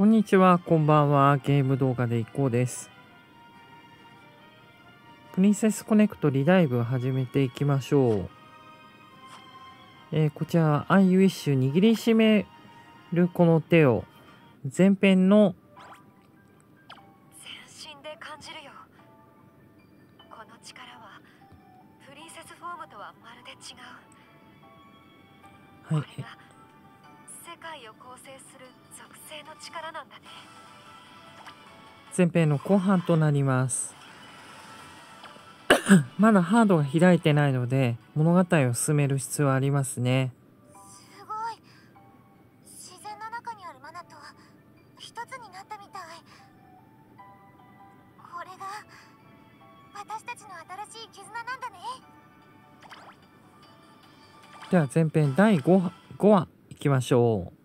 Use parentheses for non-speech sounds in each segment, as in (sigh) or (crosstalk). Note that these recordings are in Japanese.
こんにちは、こんばんは。ゲーム動画でいこうです。プリンセスコネクトリダイブ始めていきましょう。えー、こちら、アイウィッシュ握りしめるこの手を、前編の、全身で感じるよ。この力は、プリンセスフォームとはまるで違う。はい。世界を構成する性の力なんだね。前編の後半となります。(coughs) まだハードが開いてないので物語を進める必要ありますね。すごい。自然の中にあるマナと一つになったみたい。これが私たちの新しい絆なんだね。では前編第 5, 5話いきましょう。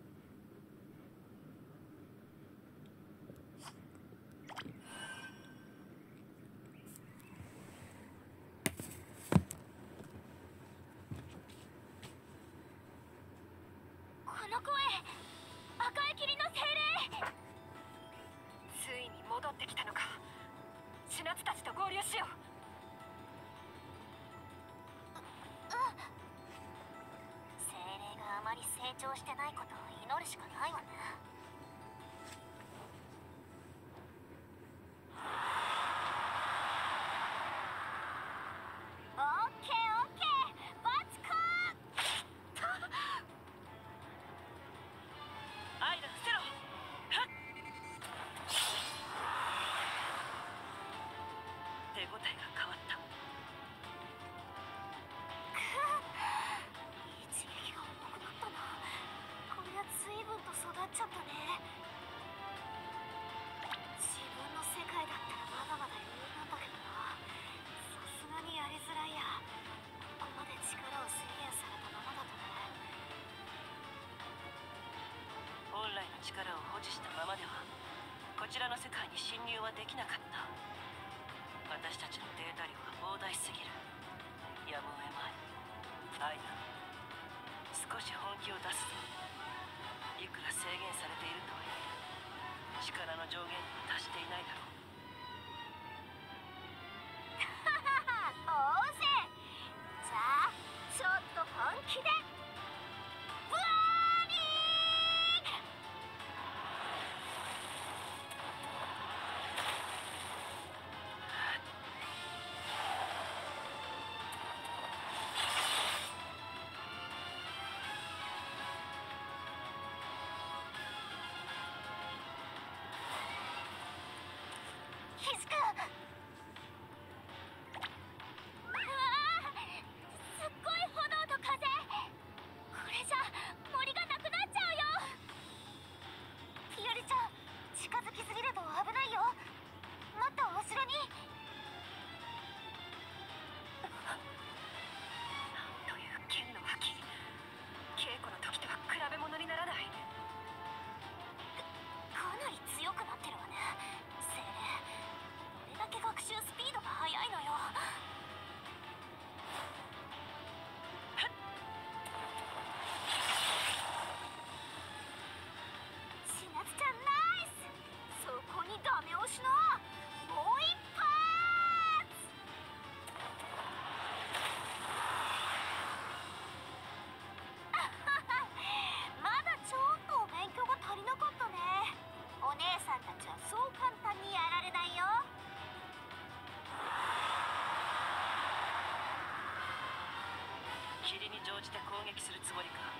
尻に乗じて攻撃するつもりか？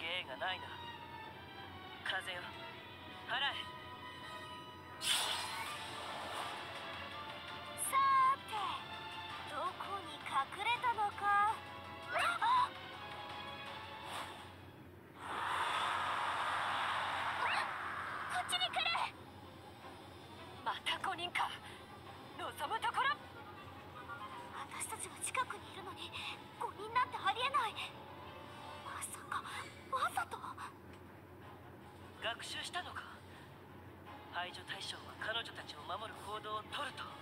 芸がないな。風よ払え。さてどこに隠れたのか？こっちに来る！また5人か。行動をとると。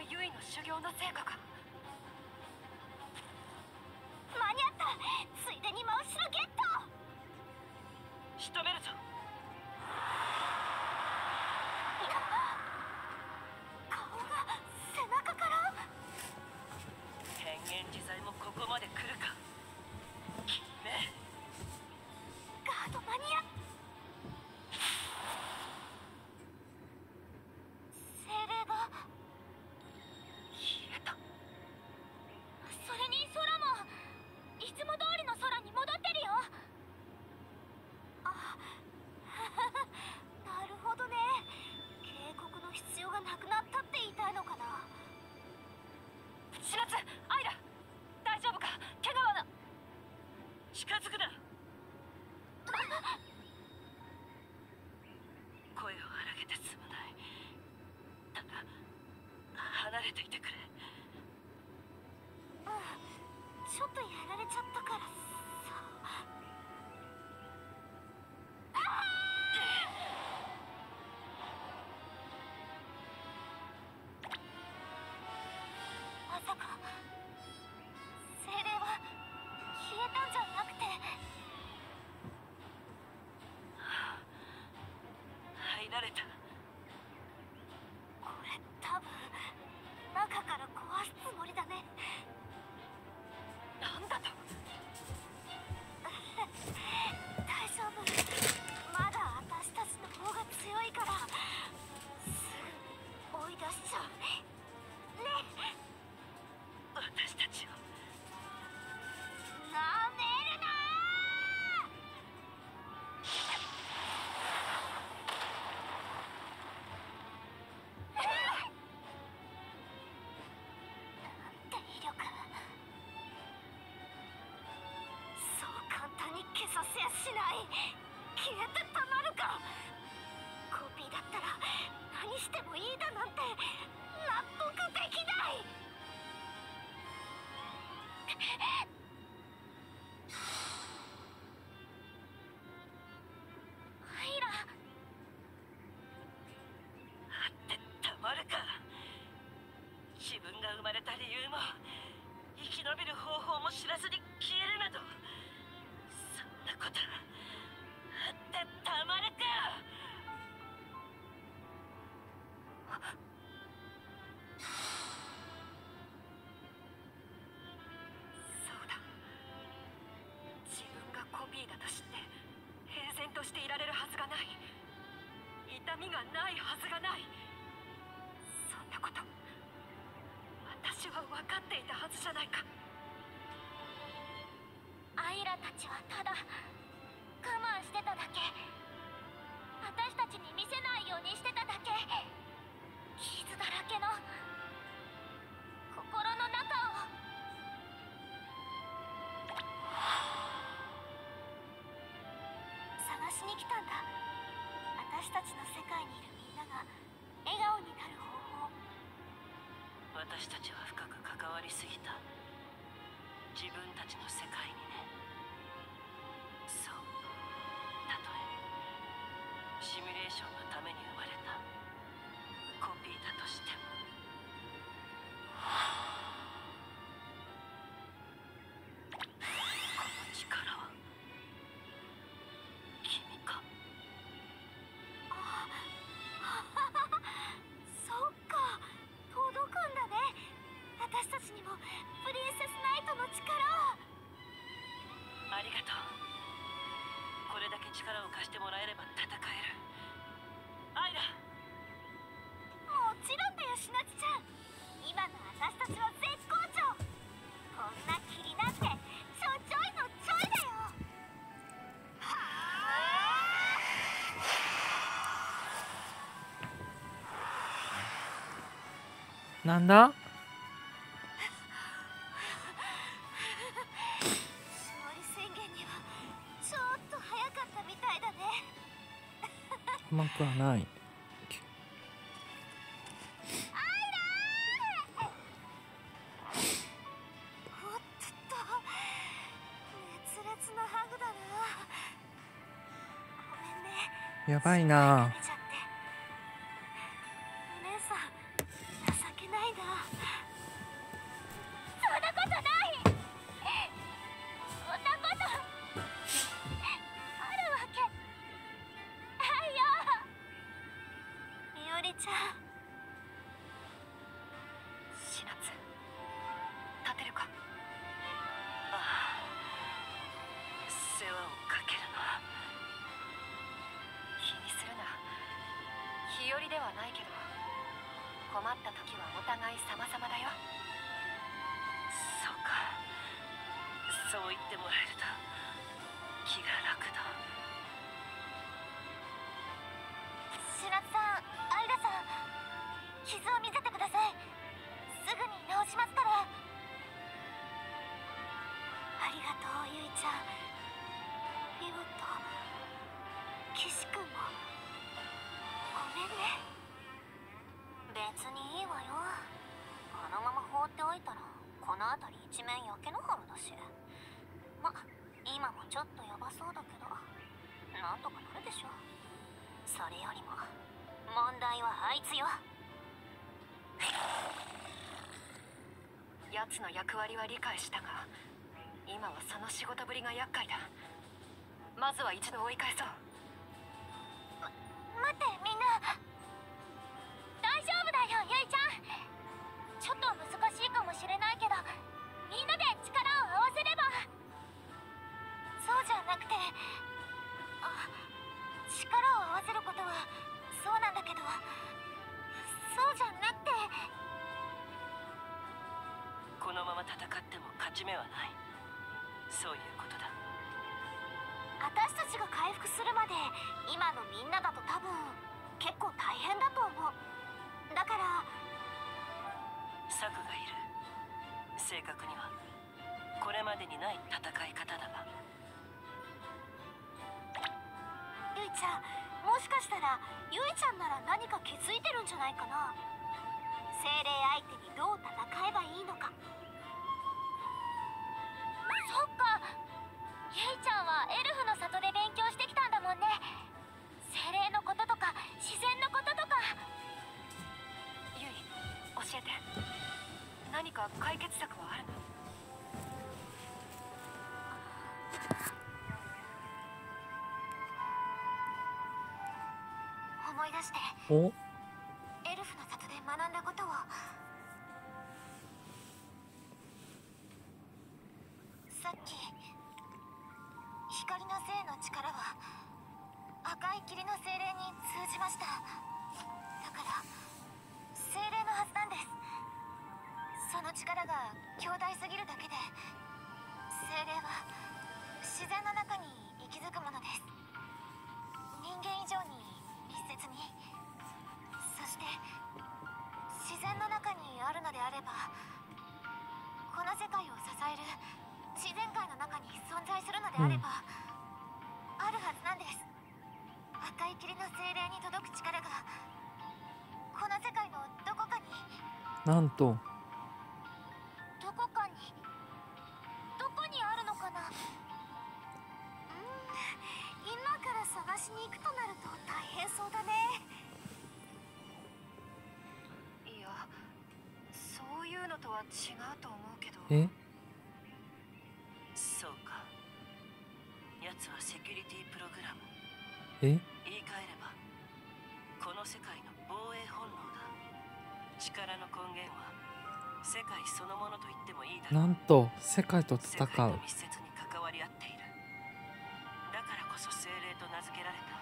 ユイの修行の成果か？入らしない消えてたまるか。コピーだったら何してもいいだなんて。納得できない。ーだと知って平然としていられるはずがない。痛みがないはずがない。そんなこと私は分かっていたはずじゃないか。に来たんだ。私たちの世界にいるみんなが笑顔になる方法私たちは深く関わりすぎた。自分たちの世界にね。そう。たとえ。シミュレーションのために生まれた。コピーだとしても。力を貸してもらえれば戦える。アイラ。もちろんだよしなちちゃん。今の私たちは絶好調。こんな霧なんてちょちょいのちょいだよ。はなんだ？ばいな。そう言ってもらえると気が楽だ。なんとかなるでしょそれよりも問題はあいつよ。奴の役割は理解したが今はその仕事ぶりが厄介だ。まずは一度追い返そう。待って正確にはこれまでにない戦い方だがゆいちゃんもしかしたらゆいちゃんなら何か気づいてるんじゃないかな。精霊相手にどう戦思い出してお？エルフの里で学んだことを。さっき光の性の力は赤い霧の精霊に通じました。だから精霊のはずなんです。その力が強大すぎるだけで精霊は自然の中に息づくものです。人間以上に中に存在するのであれば、あるはずなんです。赤い霧の精霊に届く力がこの世界のどこかに。なんと世界と戦う。と密接に関わり合っている。だからこそ精霊と名付けられた。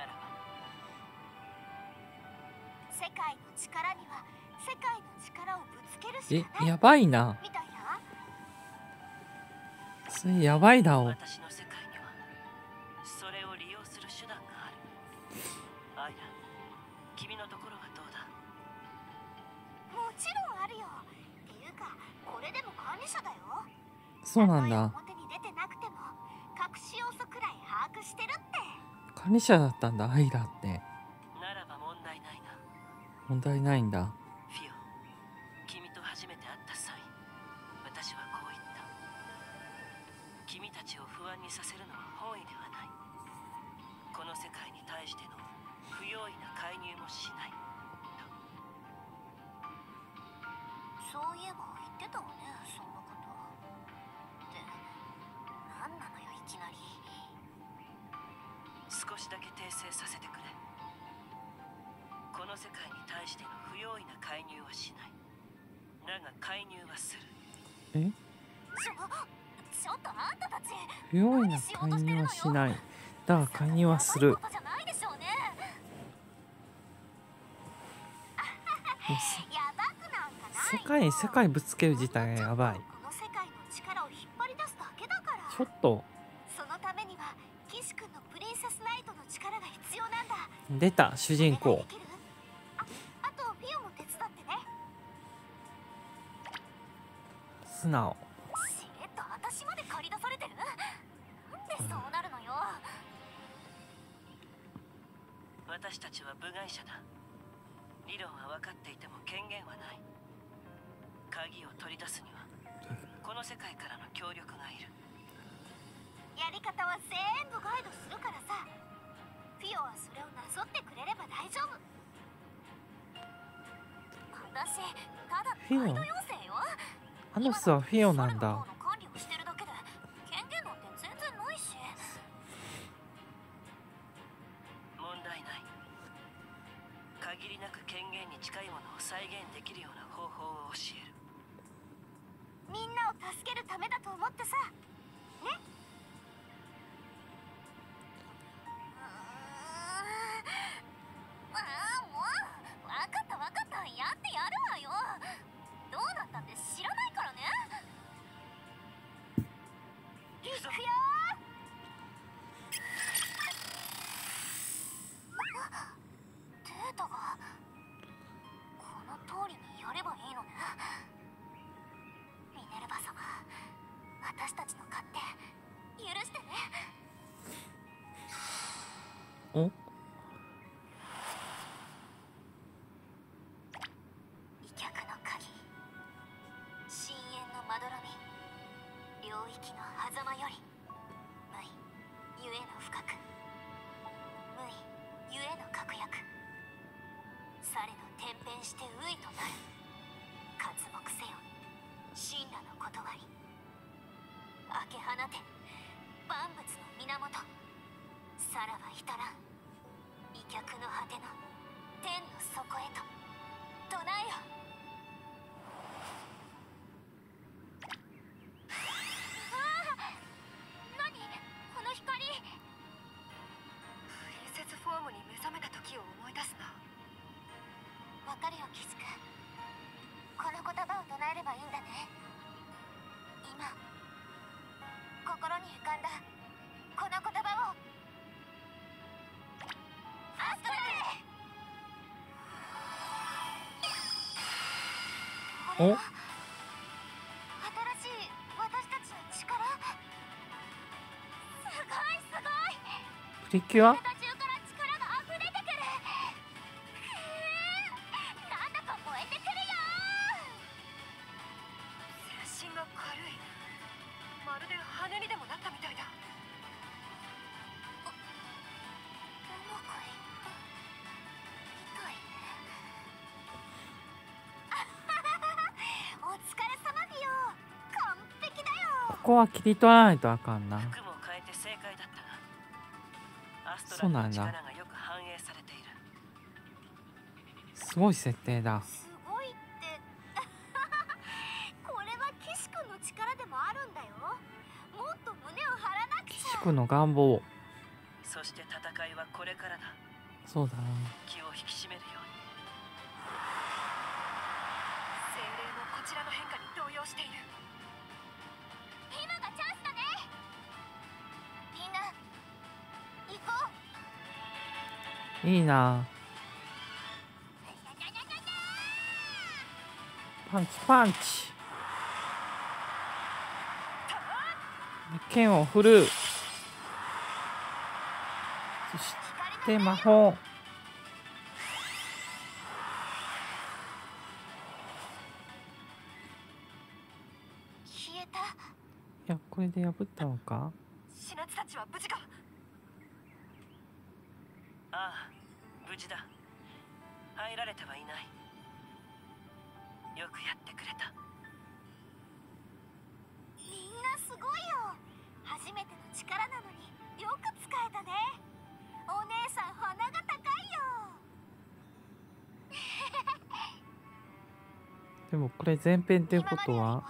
ならば。世界の力には世界の力をぶつけるしえかない。やばいな。みたいな？それやばいだお私だよ。そうなんだ。表に出てなくても隠し要素くらい把握してるって。管理者だったんだアイラって。ならば問題ないな。問題ないんだしない。だが介入はする。世界世界ぶつける自体がやばい。ちょっと。出た主人公。素直。フィオなんだ。お？プリキュア？は切り取らないとあかんな。そうなんだ。すごい設定だ。これはの力であるんだよ。もっと岸君の願望そして戦いはこれからだ。そうだな。いいな。パンチパンチ。剣を振る。そして魔法。いやこれで破ったのか？死たちは無事か。これ前編ってことは？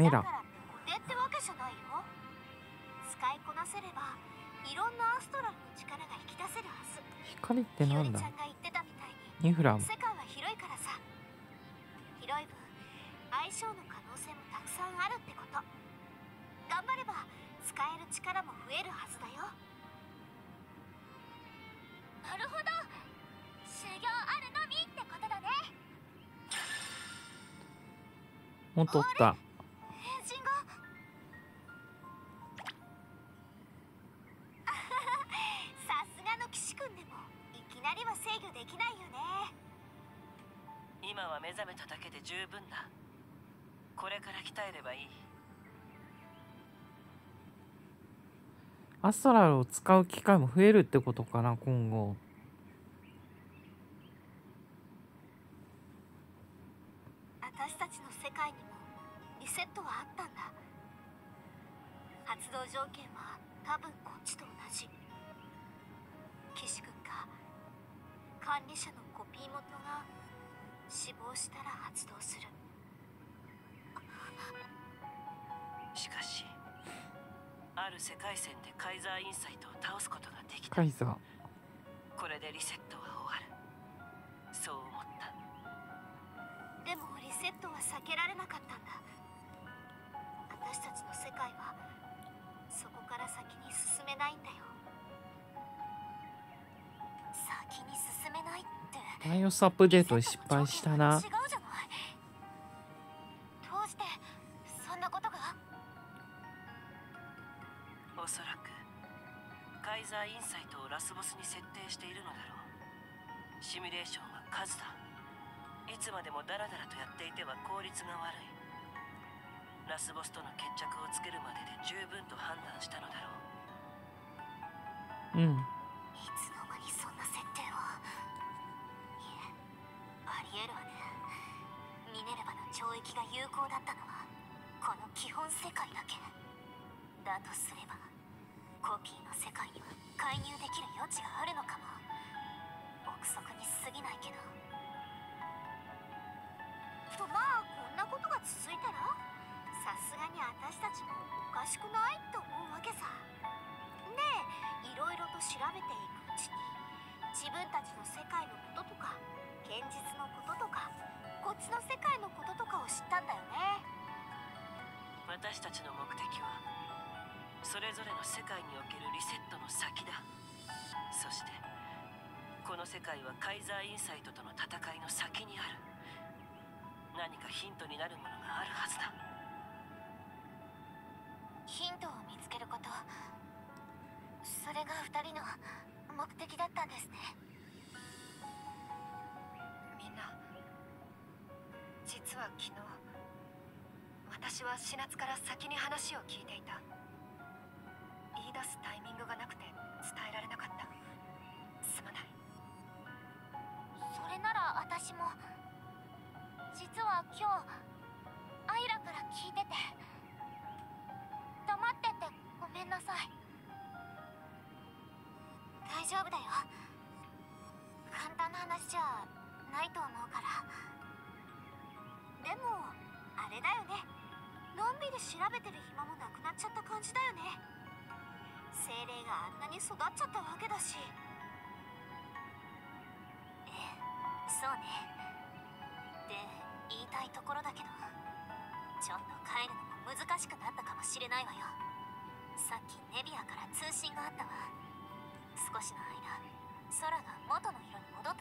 メイラ腕ってわけじゃないよ。使いこなせればいろんなアストラルの力が引き出せるはず。光ってなんだ？ニフラ。ム世界は広いからさ。広い分相性の可能性もたくさんあるってこと。頑張れば使える力も増えるはずだよ。なるほど。修行あるのみってことだね。もっとった。ストラルを使う機会も増えるってことかな今後。アップデート失敗したな。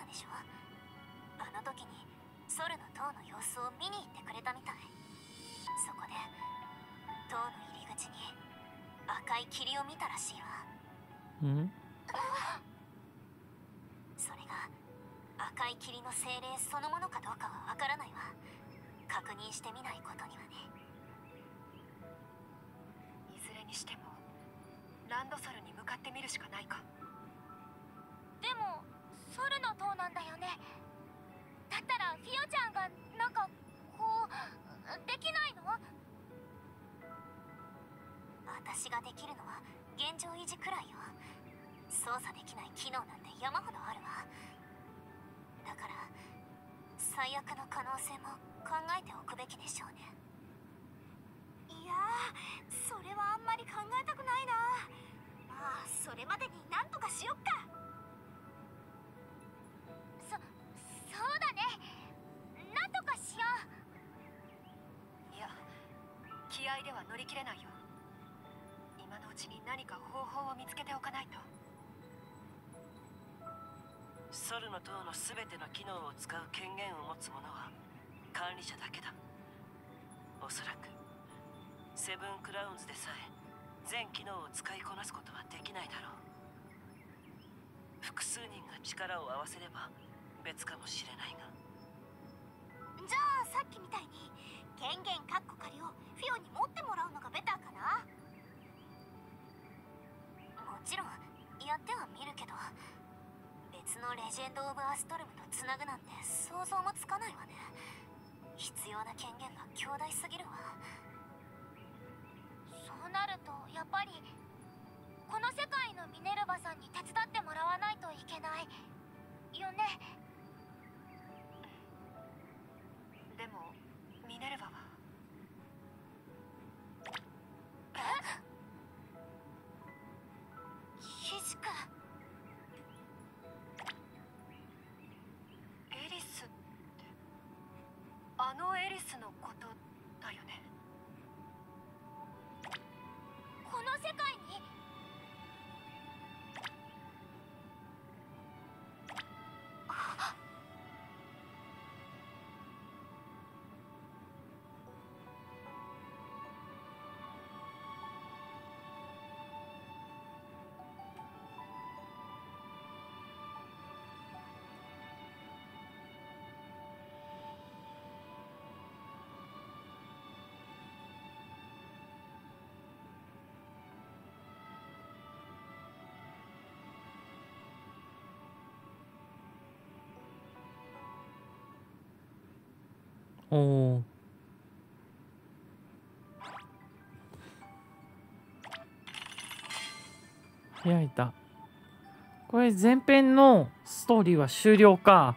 でしょあの時にソルの塔の様子を見に行ってくれたみたいそこで塔の入り口に赤い霧を見たらしいわん？それが赤い霧の精霊そのものかどうかはわからないわ。確認してみないことにはね。いずれにしてもランドソルに向かってみるしかないか。でもソルの塔なんだよね。だったらフィオちゃんがなんかこうできないの？私ができるのは現状維持くらいよ。操作できない機能なんて山ほどあるわ。だから最悪の可能性も考えておくべきでしょうね。いやーそれはあんまり考えたくないな。まあそれまでになんとかしよっかそうだね。なんとかしよう。いや気合では乗り切れないよ。今のうちに何か方法を見つけておかないと。ソルの塔の全ての機能を使う権限を持つ者は管理者だけだ。おそらくセブンクラウンズでさえ全機能を使いこなすことはできないだろう。複数人が力を合わせれば別かもしれないが。じゃあさっきみたいに権限カッコ仮をフィオに持ってもらうのがベターかな？もちろんやってはみるけど別のレジェンド・オブ・アストルムとつなぐなんて想像もつかないわね。必要な権限が強大すぎるわ。そうなるとやっぱりこの世界のミネルヴァさんに手伝ってもらわないといけないよね？ミネルヴァはひおお開いた。これ前編のストーリーは終了か。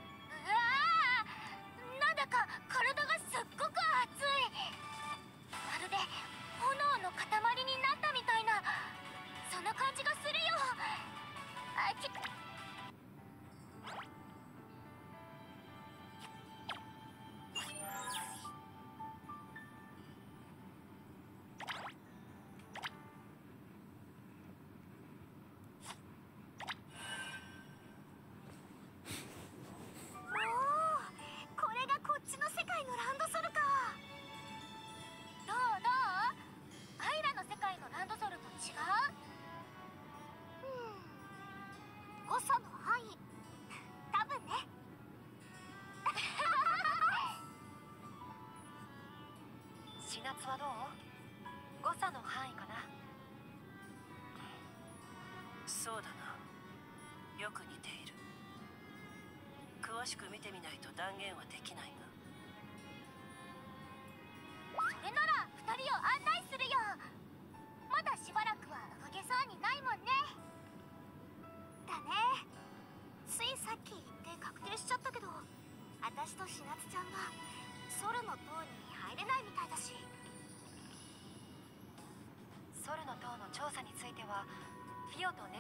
夏はどう？誤差の範囲かな？そうだな。よく似ている。詳しく見てみないと断言はできないが。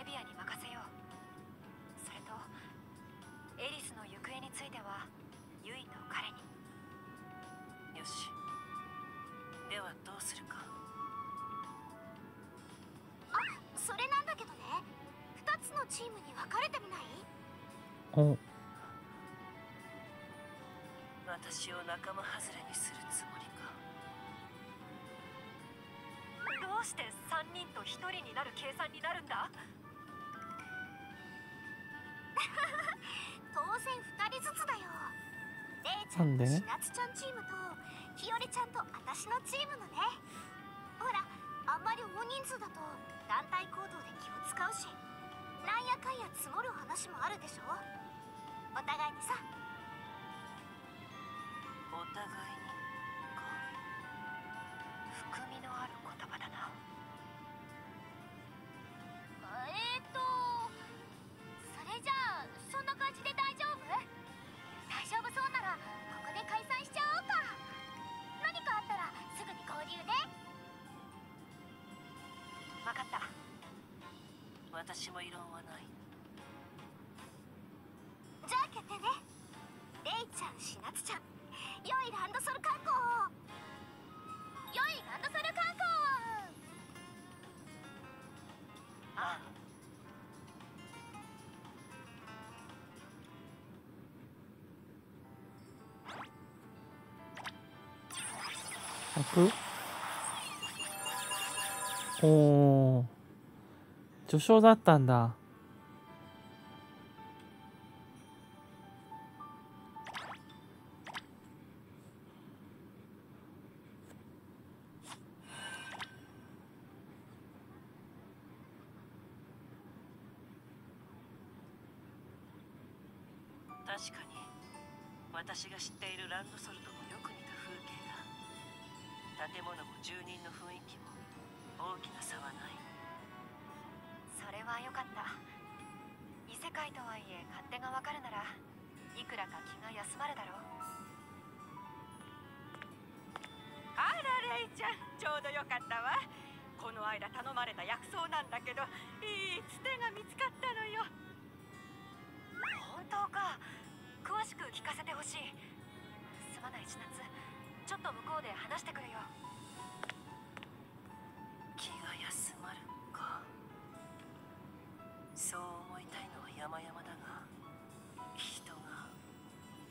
ビアに任せよう。それとエリスの行方についてはユイと彼に。よし。ではどうするか。あそれなんだけどね。2つのチームに分かれてみない？私を仲間外れにするつもりか。どうして3人と1人になる計算になるんだ？さんで？ねなつちゃんチームとひよりちゃんと私のチームのね。ほらあんまり大人数だと団体行動で気を使うし。なんやかんや積もる話もあるでしょ。お互いにさ。お互いに。私も異論はない。じゃあ決定ね。レイちゃんシナツちゃん。良いランドソル観光を。良いランドソル観光を。ああ。おお序章だったんだ。山々だが人が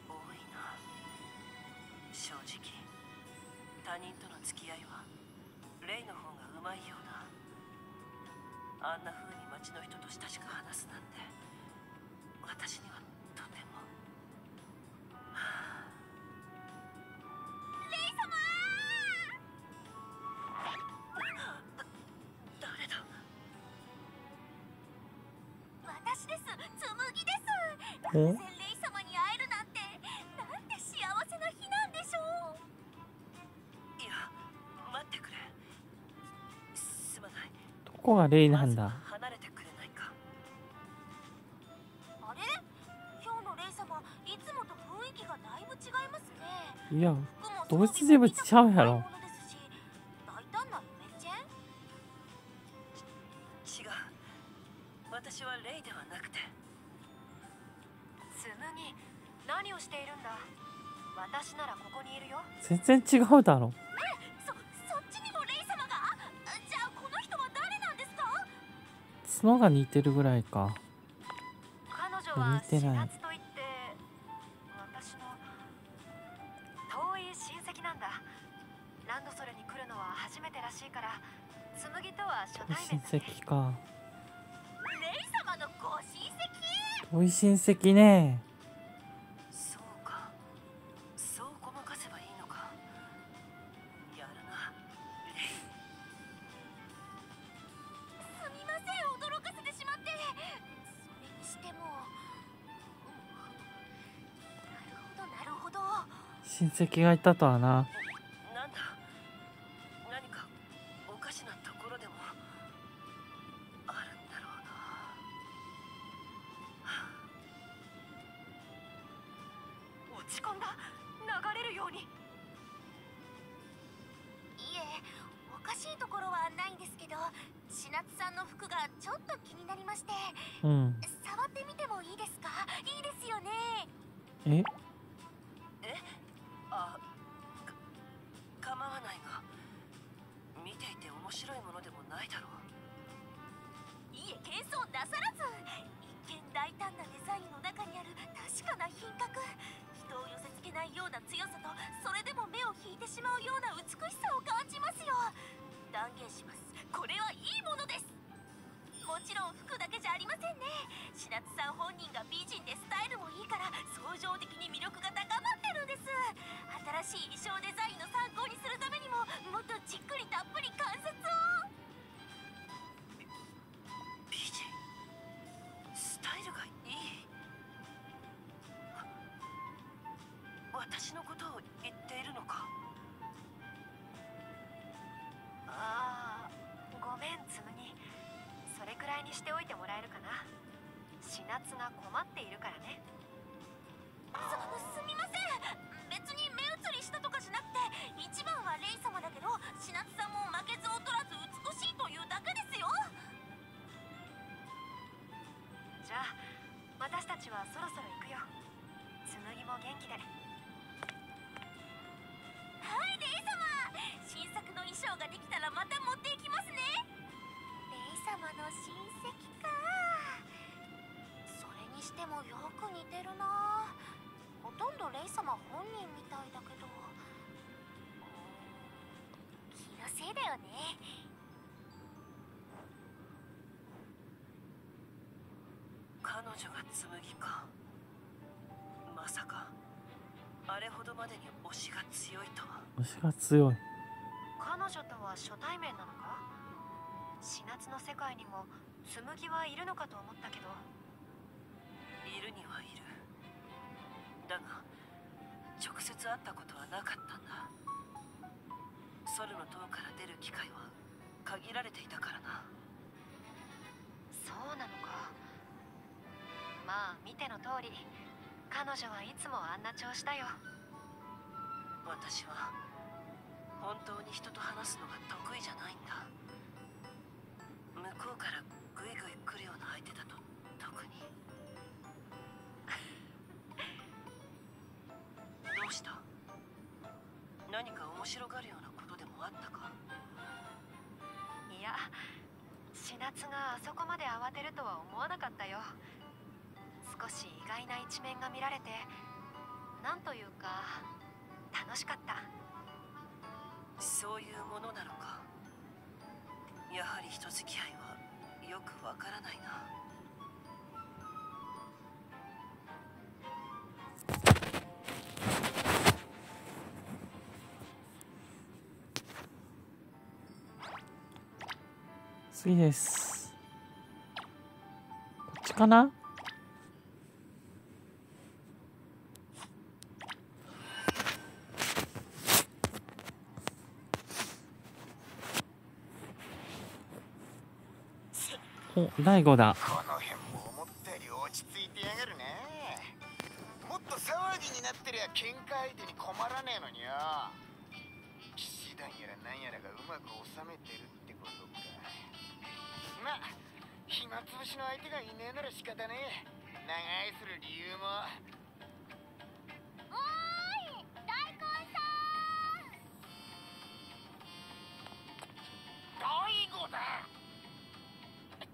多いな。正直他人との付き合いはレイの方がうまいようだ。あんな風に町の人と親しく話すなんて私には仙霊様に会えるなんてなんて幸せな日なんでしょういや待ってくれすまないどこがなんだ、まいや、動物ちゃうやろ。然違うだろうそが？似てるぐらいか似てない遠い親戚なんですか角がに来るぐらいか彼女は似てな親戚か。レイ様のご親戚？遠い親戚ね。石がいたとはな。れにしてもよく似てるな。ほとんどレイ様本人みたいだけど。気のせいだよね。彼女が紬か。まさかあれほどまでに推しが強いとは。推しが強い。彼女とは初対面なのか？シナツの世界にも紬はいるのかと思ったけどいるにはいる。だが直接会ったことはなかったんだ。ソルの塔から出る機会は限られていたからな。そうなのか。まあ見ての通り彼女はいつもあんな調子だよ。私は本当に人と話すのが得意じゃないんだ。向こうからグイグイ来るような相手だとうした。何か面白がるようなことでもあったか？いやシナツがあそこまで慌てるとは思わなかったよ。少し意外な一面が見られてなんというか楽しかった。そういうものなのか。やはり人付き合いはよくわからないな次です。こっちかな？お大悟だ。この辺も思ったより落ち着いてやがるね。もっと騒ぎになってりゃ喧嘩相手に困らねえのによ。騎士団やらなんやらがうまく収めてまあ暇つぶしの相手がいねえなら仕方ねえ。長居する理由も。おーい大根さん。大悟だ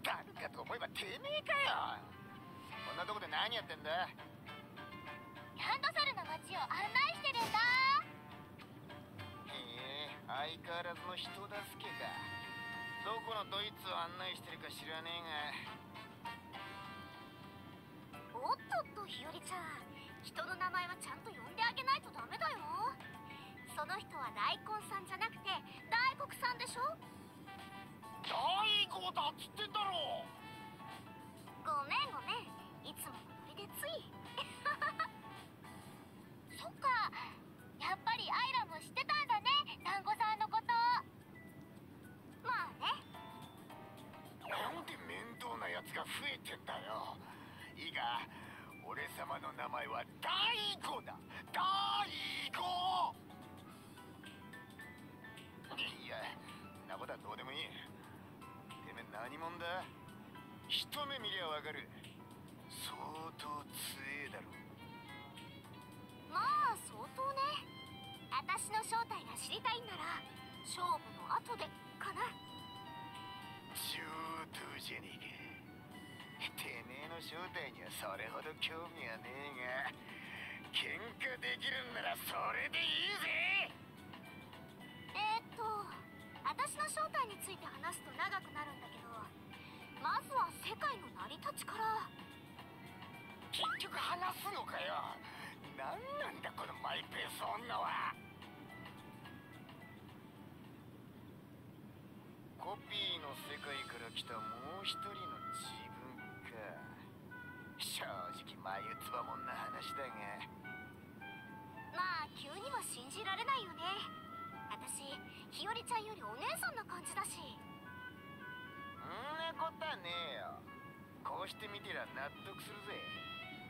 誰かと思えばてめえかよ。こんなとこで何やってんだ。ランドサルの街を案内してるんだ。へえ相変わらずの人助けか。どこのドイツを案内してるか知らねえが。おっとっとひよりちゃん。人の名前はちゃんと呼んであげないとダメだよ。その人は大根さんじゃなくて大黒さんでしょ？大悟だっつってんだろ。ごめんごめん。いつものノリでつい。(laughs) そっか。やっぱりアイラも知ってたんだね。団子さんのことまあね。なんで面倒なやつが増えてんだよ。いいか？俺様の名前は大悟だ。大悟！いや。んなことはどうでもいい。てめえ何者だ？一目見りゃわかる。相当強えだろ。まあ相当ね。私の正体が知りたいんなら勝負の後でかな上等じゃねえかてめえの正体にはそれほど興味はねえが喧嘩できるんならそれでいいぜ。えー、っと私の正体について話すと長くなるんだけどまずは世界の成り立ちから。結局話すのかよ。何なんだこのマイペース女はコピーの世界から来たもう一人の自分か。正直眉唾もんな話だが。まあ急には信じられないよね。私日和ちゃんよりお姉さんな感じだし。んなことはねえよ。こうして見てりゃ納得するぜ。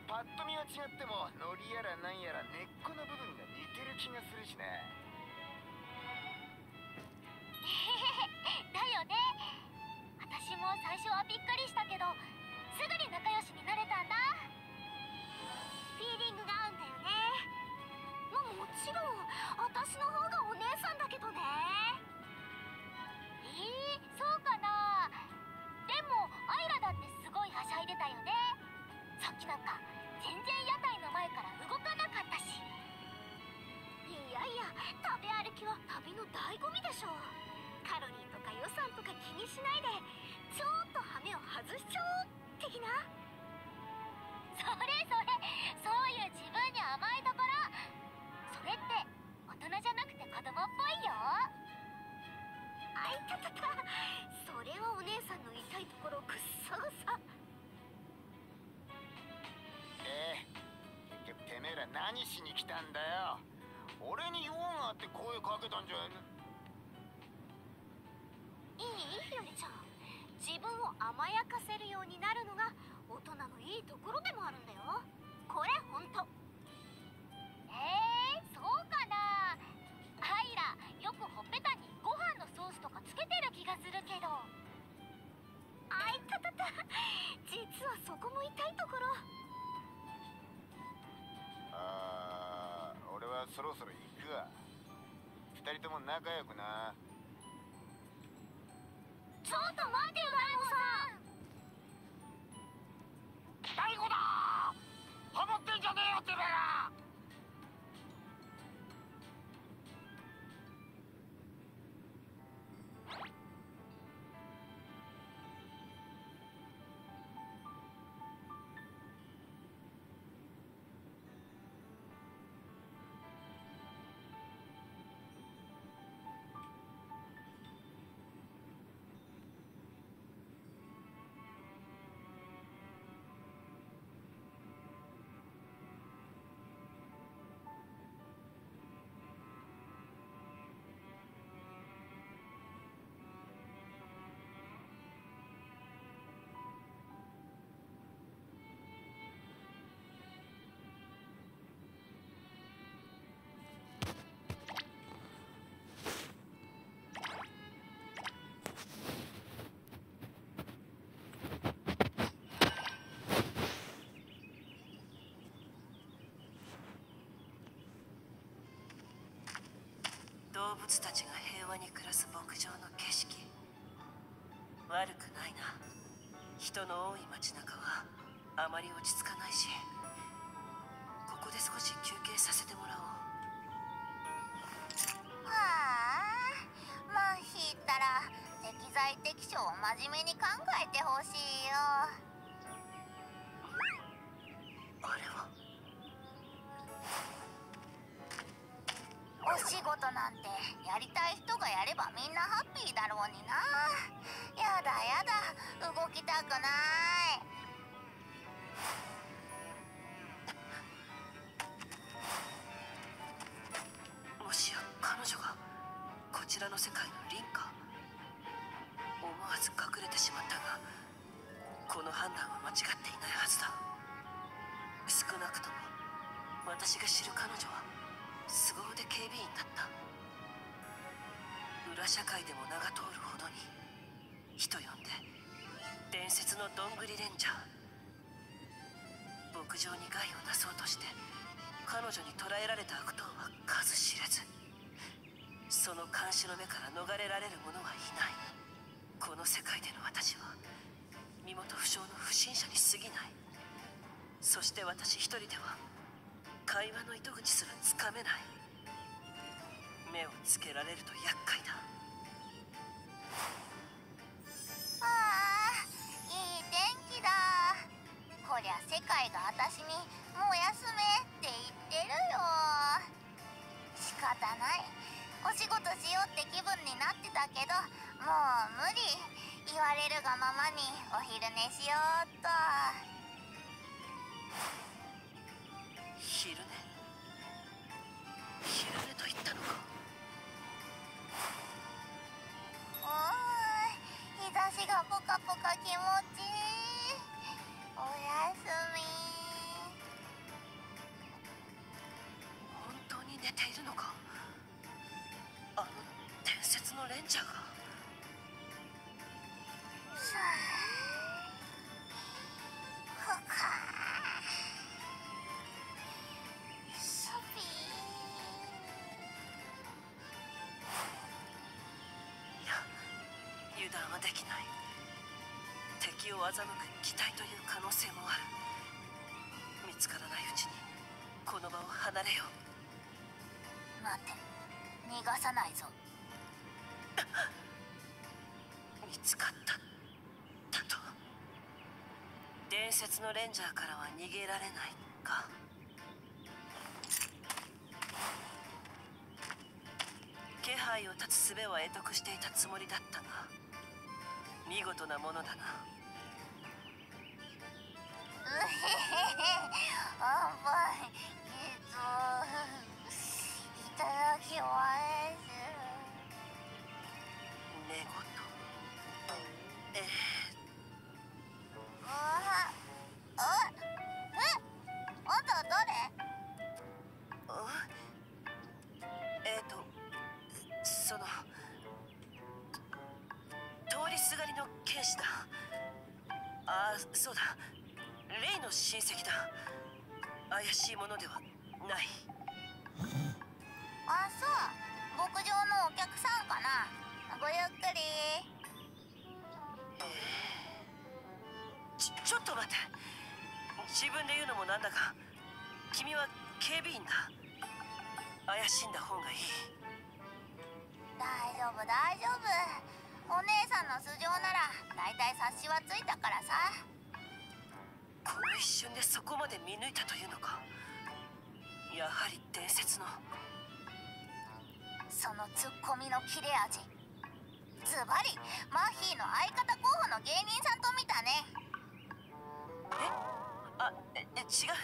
パッと見は違ってもノリやらなんやら根っこの部分が似てる気がするしな (laughs) だよね。私も最初はびっくりしたけどすぐに仲良しになれたんだ。フィーリングが合うんだよね。まもちろん私の方がお姉さんだけどね。えー、そうかな。でもアイラだってすごいはしゃいでたよね。さっきなんか全然屋台の前から動かなかったし。いやいや食べ歩きは旅の醍醐味でしょ。カロリーとか予算とか気にしないでちょっと羽目を外しちゃおう的な？(laughs) それそれそういう自分に甘いところ。それって大人じゃなくて子供っぽいよ。あいたたたそれはお姉さんの痛いところくっささええ結局てめえら何しに来たんだよ。俺に用があって声かけたんじゃいいひよりちゃん。自分を甘やかせるようになるのが大人のいいところでもあるんだよ。これほんと。えー、そうかな。アイラよくほっぺたにご飯のソースとかつけてる気がするけど。あいたたた。実はそこも痛いところ。あー俺はそろそろ行くわ。二人とも仲良くな。ちょっと待てよ大悟さん。期待後だハモってんじゃねえよてめえら。動物たちが平和に暮らす牧場の景色。悪くないな。人の多い街中はあまり落ち着かないし。ここで少し休憩させてもらおう。はあマンヒーったら適材適所を真面目に考えてほしいよ。あれは？やりたい人がやればみんなハッピーだろうにな。やだやだ。動きたくない。のどんぐりレンジャー。牧場に害をなそうとして彼女に捕らえられた悪党は数知れず。その監視の目から逃れられる者はいない。この世界での私は身元不詳の不審者に過ぎない。そして私一人では会話の糸口すらつかめない。目をつけられると厄介だ。こりゃ世界が私に「もう休め」って言ってるよ。仕方ない。お仕事しようって気分になってたけどもう無理。言われるがままにお昼寝しようっと。昼寝。昼寝と言ったのか。おーい。日差しがポカポカ気持ちいいおやすみ。本当に寝ているのか？あの伝説のレンジャーが。さあいや油断はできない。敵を欺く機体という可能性もある。見つからないうちにこの場を離れよう。ー待て。逃がさないぞ。見つかった。だと。伝説のレンジャーからは逃げられないか。気配を断つ術は得得していたつもりだったが見事なものだな甘いえっといただきます寝言えああの親戚だ？怪しいものではない。あそう。牧場のお客さんかな。ごゆっくり。ちちょっと待って。自分で言うのもなんだが君は警備員だ。怪しんだ方がいい。大丈夫大丈夫。お姉さんの素性なら大体察しはついたからさこの一瞬でそこまで見抜いたというのか？やはり伝説の。そのツッコミの切れ味。ズバリマッヒーの相方候補の芸人さんと見たね。え？あええ違う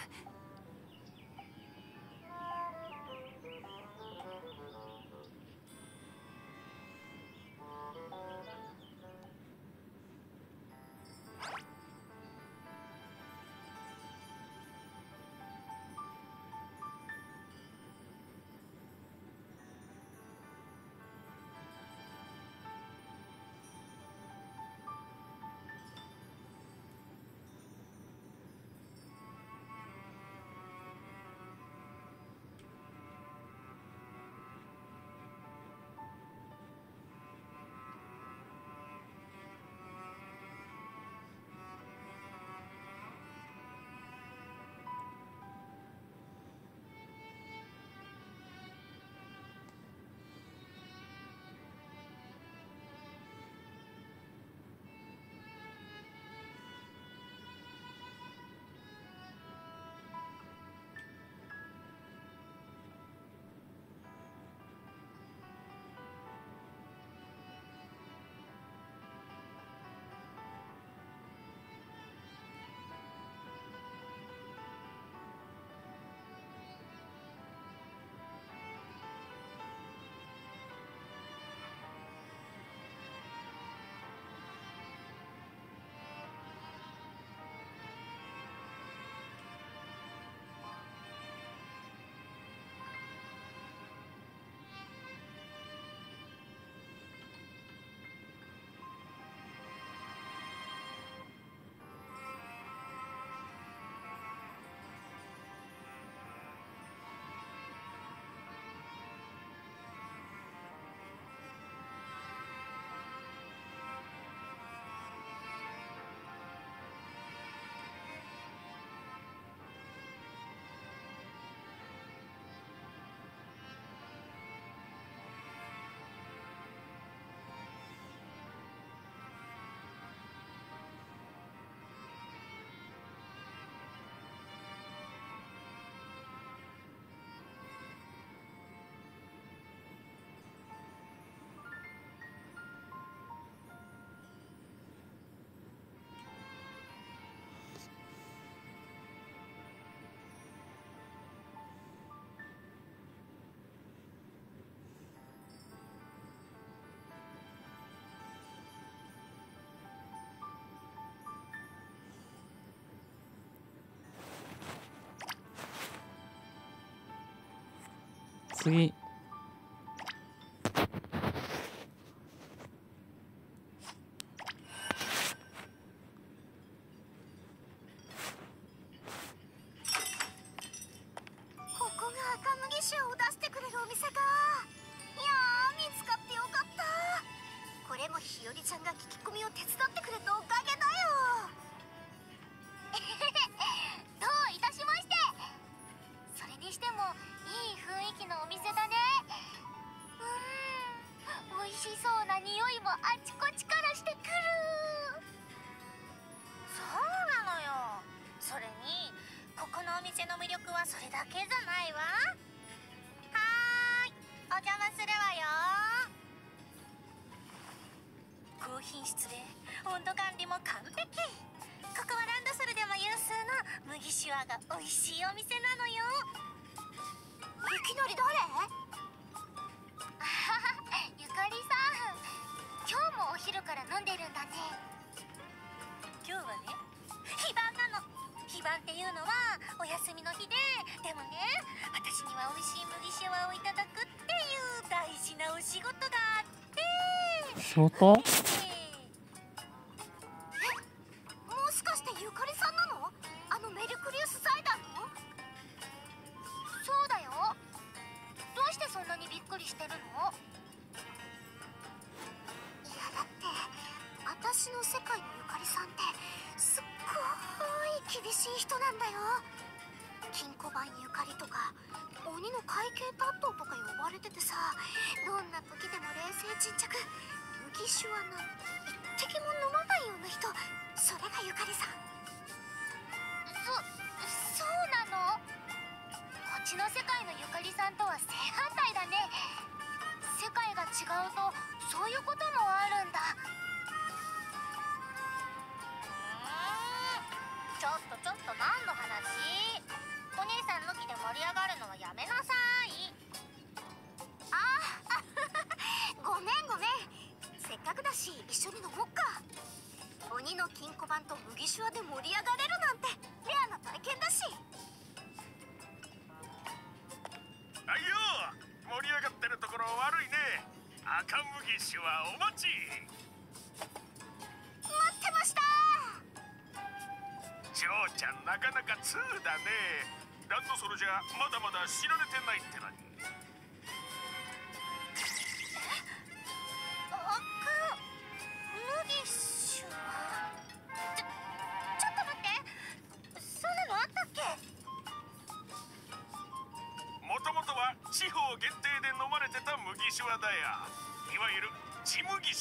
次ーが美味しいお店なのよ。いきなり誰？(laughs) ゆかりさん。今日もお昼から飲んでるんだね。今日はね非番なの。非番っていうのはお休みの日ででもね私には美味しい麦茶をいただくっていう大事なお仕事があって。仕事？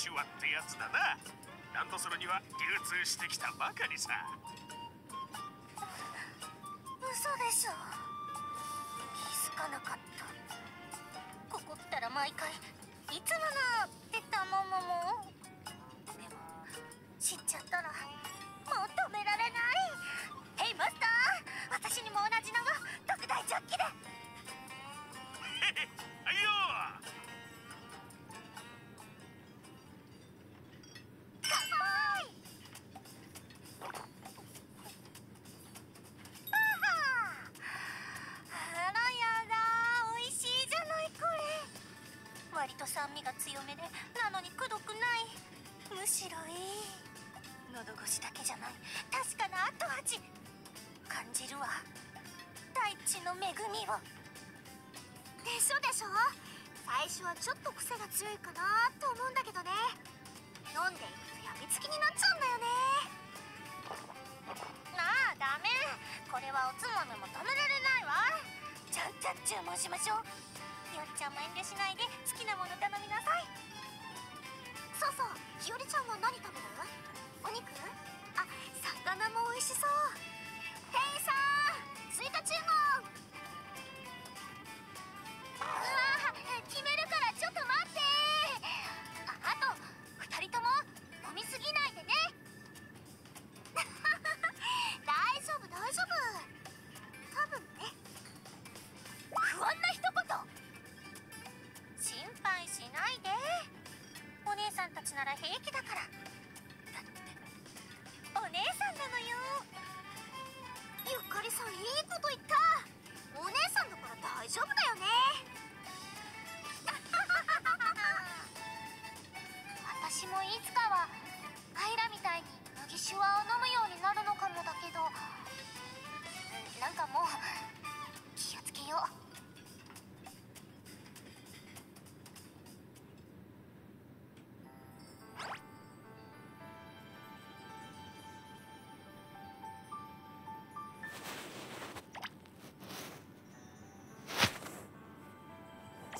手話ってやつだな。ランドセルには流通してきたばかりさ。が強めでなのにくどくない。むしろいい喉越しだけじゃない。確かな後味。感じるわ。大地の恵みを。でしょでしょ。最初はちょっと癖が強いかなと思うんだけどね。飲んでいくとやみつきになっちゃうんだよね。なあダメ。これはおつまみも止められないわ。ちゃんちゃん注文しましょう。ちゃんも遠慮しないで好きなもの頼みなさい。そうそう日和ちゃんは何食べる？お肉？あ魚も美味しそう。店員さん追加注文。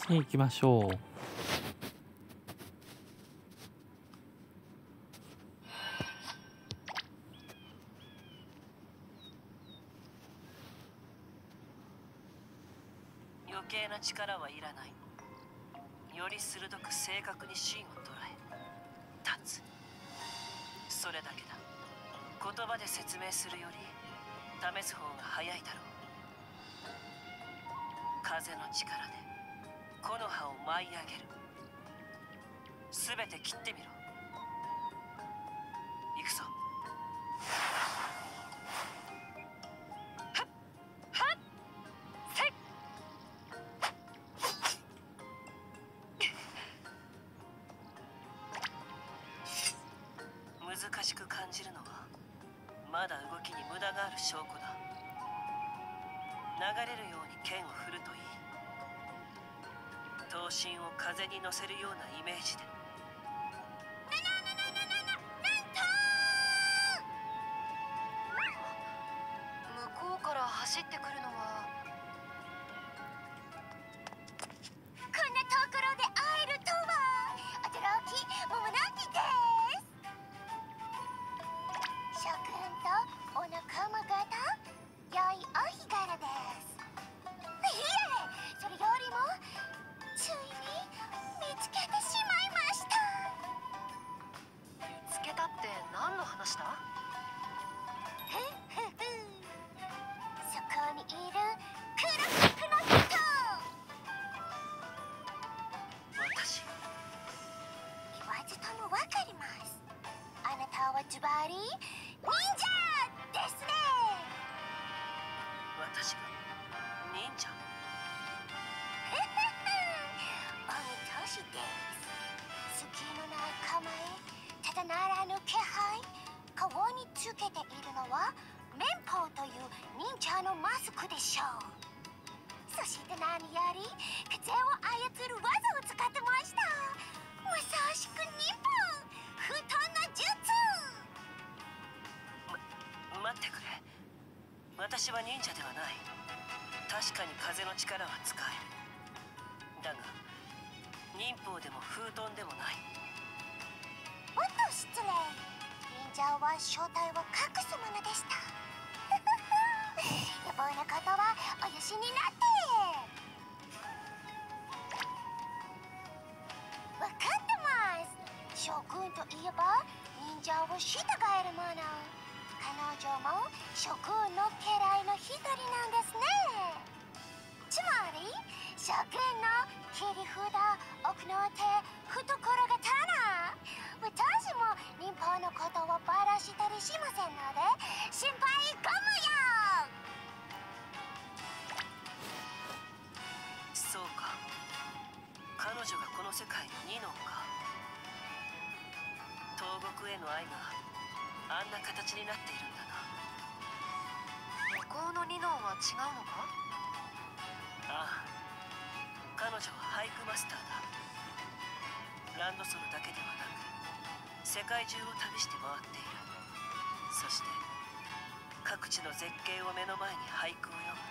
次行きましょう。余計な力はいらない。より鋭く正確に芯を捉え立つ。それだけだ。言葉で説明するより試す方が早いだろう。風の力で。木の葉を舞い上げる。全て切ってみろ。風に乗せるようなイメージで。らぬ気配顔につけているのは綿棒という忍者のマスクでしょう。そして何より風を操る技を使ってました。まさしく忍法。布団の術。ま待ってくれ。私は忍者ではない。確かに風の力は使える。だが忍法でも風遁でもない。おっと失礼。忍者は正体を隠すものでした。野暮なことはお許しになって。わかってます。諸君といえば忍者を従えるもの。彼女も諸君の家来の一人なんですね。つまり諸君の切り札奥の手懐刀私も忍法のことをばらしたりしませんので心配ご無用そうか。彼女がこの世界のニノンか。東国への愛があんな形になっているんだな。向こうのニノンは違うのか？ああ。彼女は俳句マスターだ。ランドソルだけではなく世界中を旅して回っている。そして各地の絶景を目の前に俳句を読む。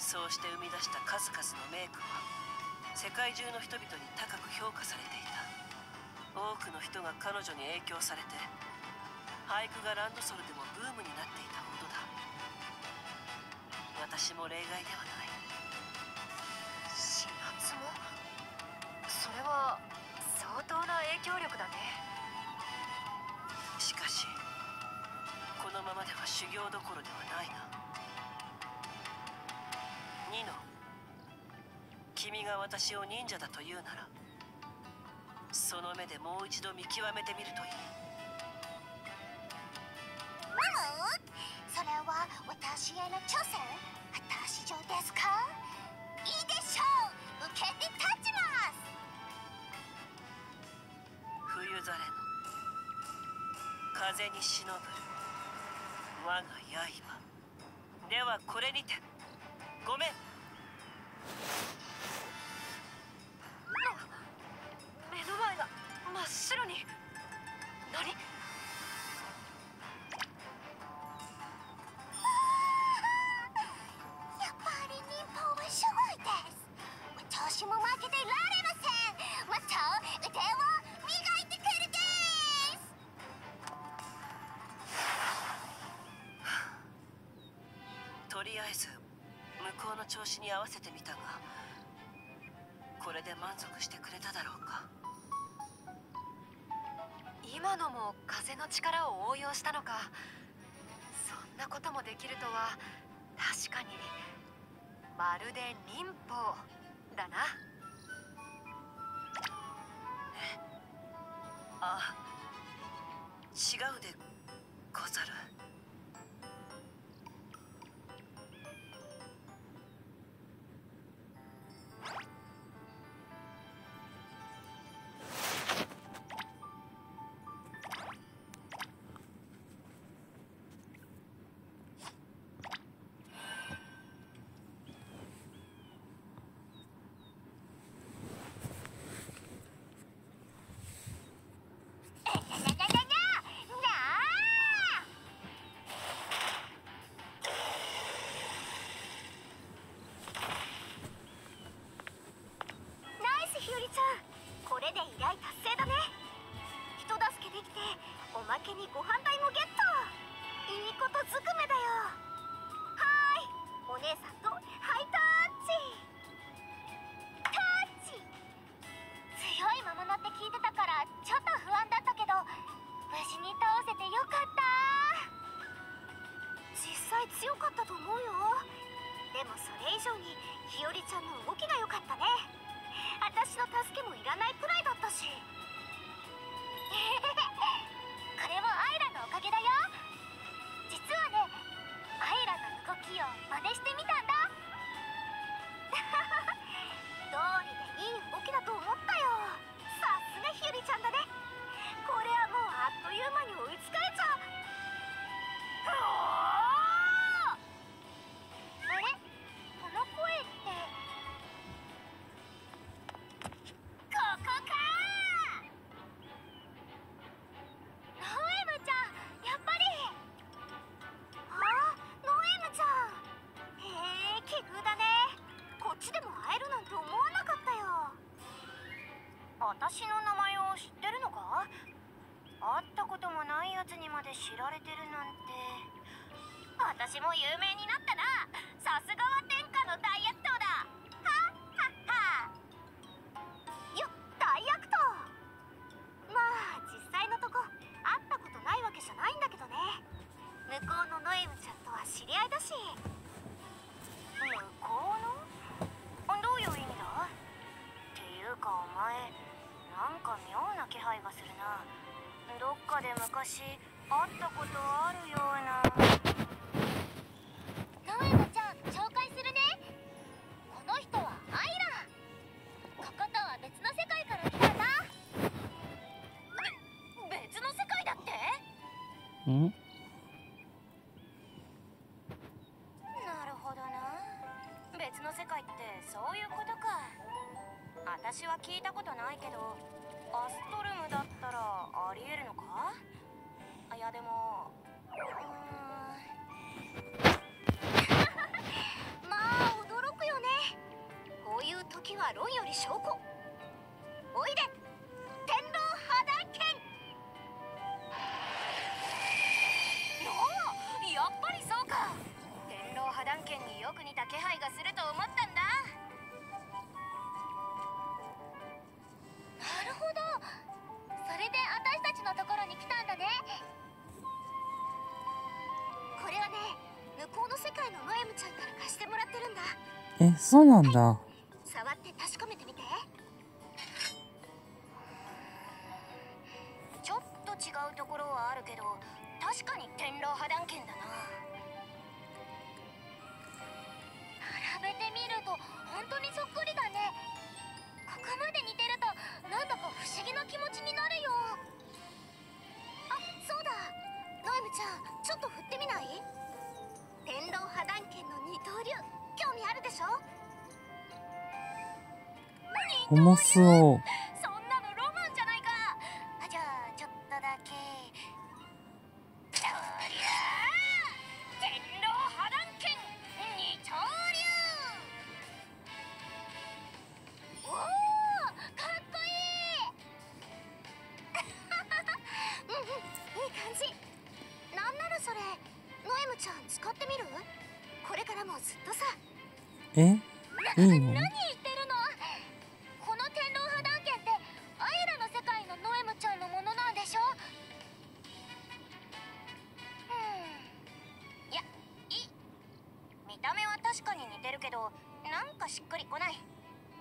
そうして生み出した数々の名句は世界中の人々に高く評価されていた。多くの人が彼女に影響されて俳句がランドソルでもブームになっていたほどだ。私も例外ではない。四月も？それは当な影響力だね。しかしこのままでは修行どころではないな。ニノ君が私を忍者だと言うならその目でもう一度見極めてみるといい。マム？それは私への挑戦？果たし状ですか？いいでしょう。受けて立風に忍ぶ。我が刃。ではこれにて。ごめん。目の前が真っ白に。何？で満足してくれただろうか。今のも風の力を応用したのか。そんなこともできるとは確かに。まるで忍法だな。私の名前を知ってるのか？会ったこともないやつにまで知られてるなんて。私も有名になったな。私は聞いたことないけどえ、そうなんだ。え？いいの？何言ってるの？この天狼波団剣ってアイラの世界のノエムちゃんのものなんでしょ？うん。いやいい見た目は確かに似てるけどなんかしっくりこない。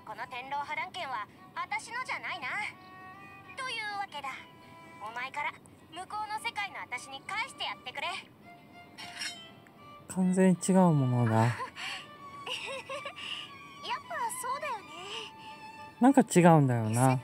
この天狼波団剣は私のじゃないな。というわけだ。お前から向こうの世界の私に返してやってくれ。完全に違うものだなんか違うんだよな。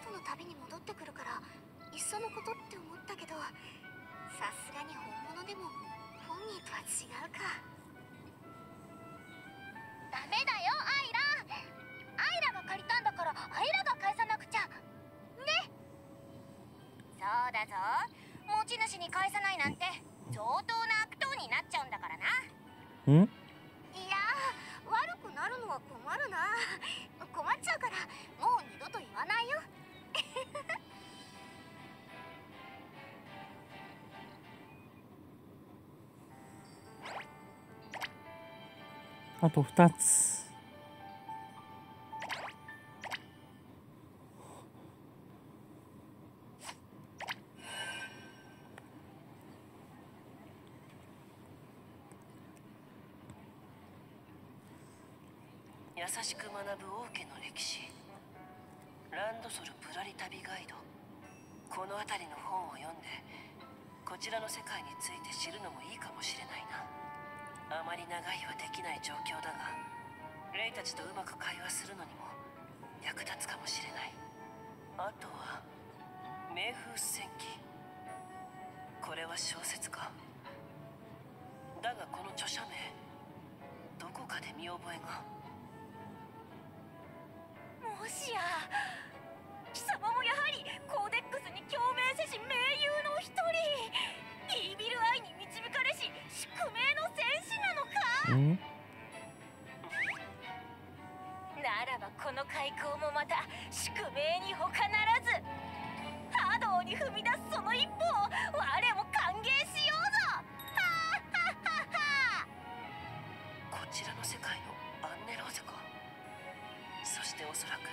そらく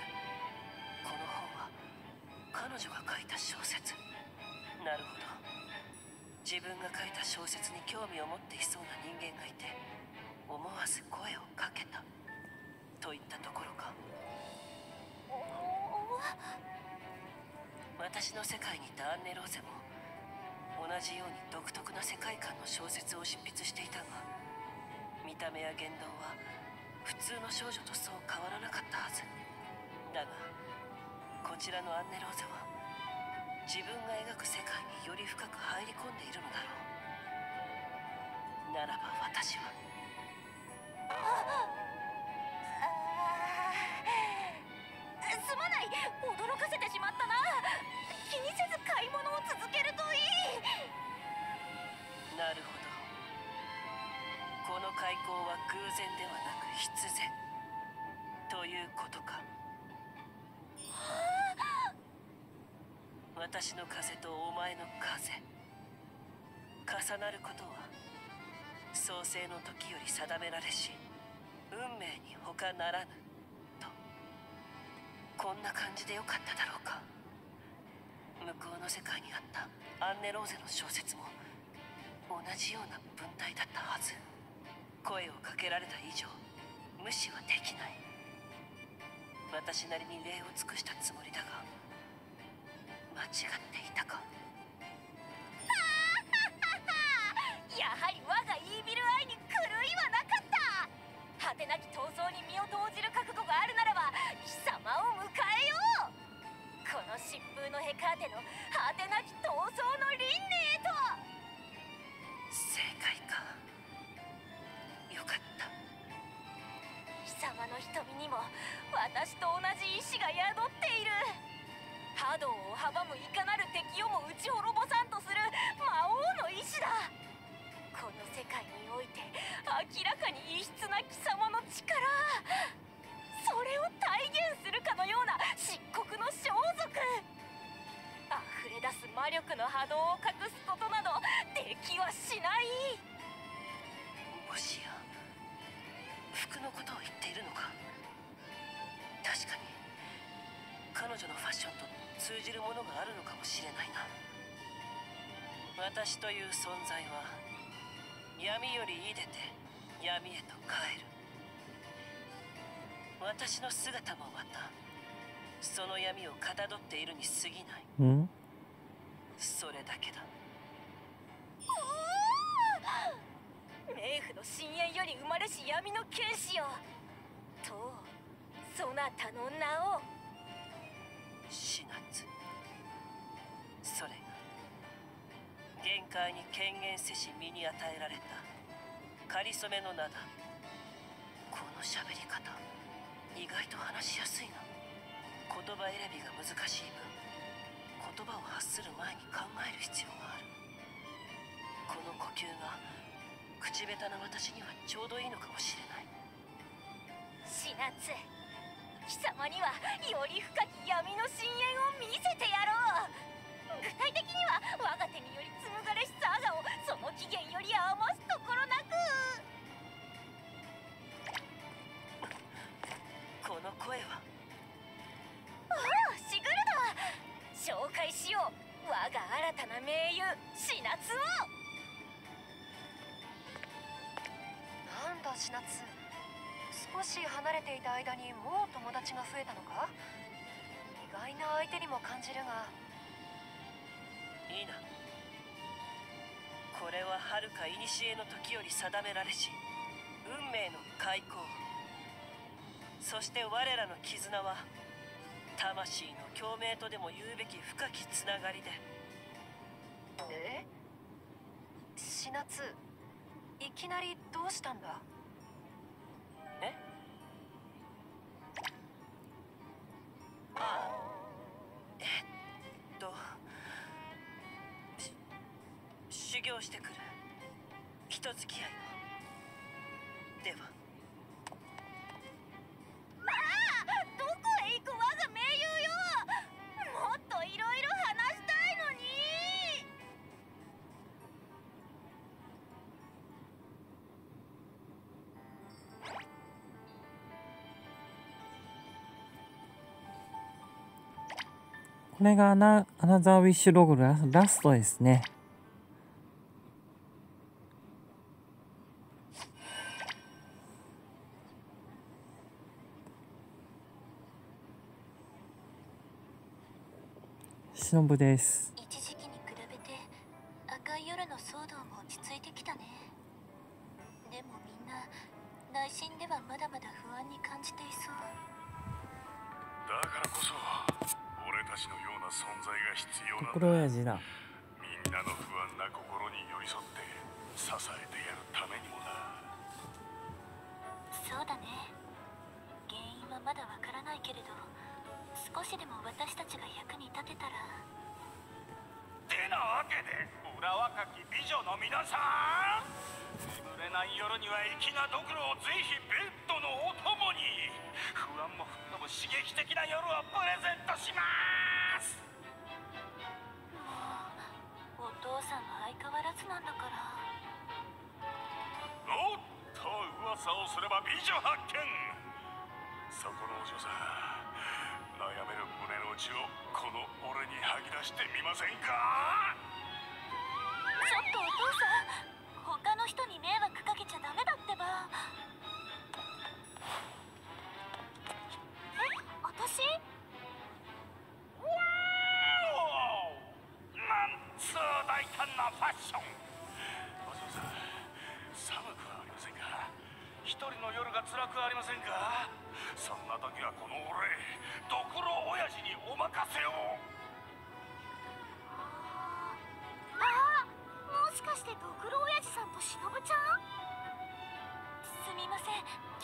この本は彼女が書いた小説。なるほど。自分が書いた小説に興味を持っていそうな人間がいて思わず声をかけた。といったところか。私の世界にいたアンネローゼも同じように独特な世界観の小説を執筆していたが見た目や言動は普通の少女とそう変わらなかったはず。だがこちらのアンネローゼは自分が描く世界により深く入り込んでいるのだろう。ならば私は。すまない。驚かせてしまったな。気にせず買い物を続けるといい。なるほど。この開口は偶然ではなく必然。ということか私の風とお前の風。重なることは創世の時より定められし運命に他ならぬ。とこんな感じでよかっただろうか。向こうの世界にあったアンネローゼの小説も同じような文体だったはず。声をかけられた以上無視はできない。私なりに礼を尽くしたつもりだが間違っていたか (laughs) やはり我がイービルアイに狂いはなかった。果てなき闘争に身を投じる覚悟があるならば貴様を迎えよう。この疾風のヘカーテの果てなき闘争の輪廻へと。正解か。よかった。貴様の瞳にも私と同じ意志が宿ってい波動を阻むいかなる敵をも打ち滅ぼさんとする魔王の意志だ。この世界において明らかに異質な貴様の力。それを体現するかのような漆黒の装束。溢れ出す魔力の波動を隠すことなどできはしない。もしや服のことを言っているのか。確かに彼女のファッションと通じるものがあるのかもしれないな。私という存在は闇より出て闇へと帰る。私の姿もまたその闇をかたどっているに過ぎない。ん？それだけだ。冥府の深淵より生まれし闇の剣士よ。とそなたの名を死なずそれが限界に権限せし身に与えられたかりそめの名だ。この喋り方意外と話しやすいな言葉選びが難しい分言葉を発する前に考える必要がある。この呼吸が口下手な私にはちょうどいいのかもしれない。死なず貴様にはより深き闇の深淵を見せてやろう具体的には我が手により紡がれしサーガをその起源より余すところなくこの声はああシグルド紹介しよう我が新たな盟友シナツをなんだシナツ少し離れていた間にもう友達が増えたのか？意外な相手にも感じるが。いいな。これは遥か古の時より定められし運命の開口。そして我らの絆は魂の共鳴とでも言うべき深きつながりで。え？シナツいきなりどうしたんだ？あえっとし修行してくる。人付き合いのでは。れがアナアナザーウィッシュログララストですね。しのぶです。なん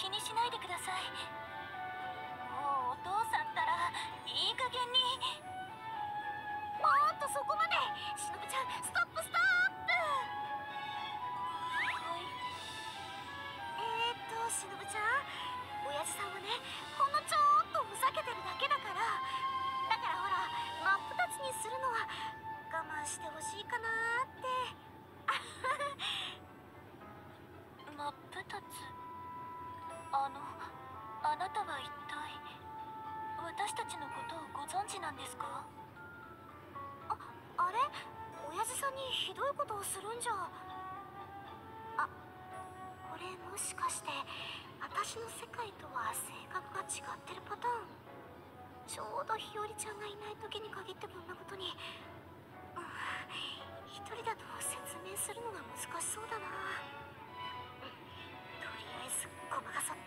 気にしないでください。たは一体私たちのことをご存知なんですか？ああれ？親父さんにひどいことをするんじゃ。あこれもしかして私の世界とは性格が違ってるパターン？ちょうど日和ちゃんがいない時に限ってこんなことに、うん、一人だと説明するのが難しそうだな。とりあえずごまかそう。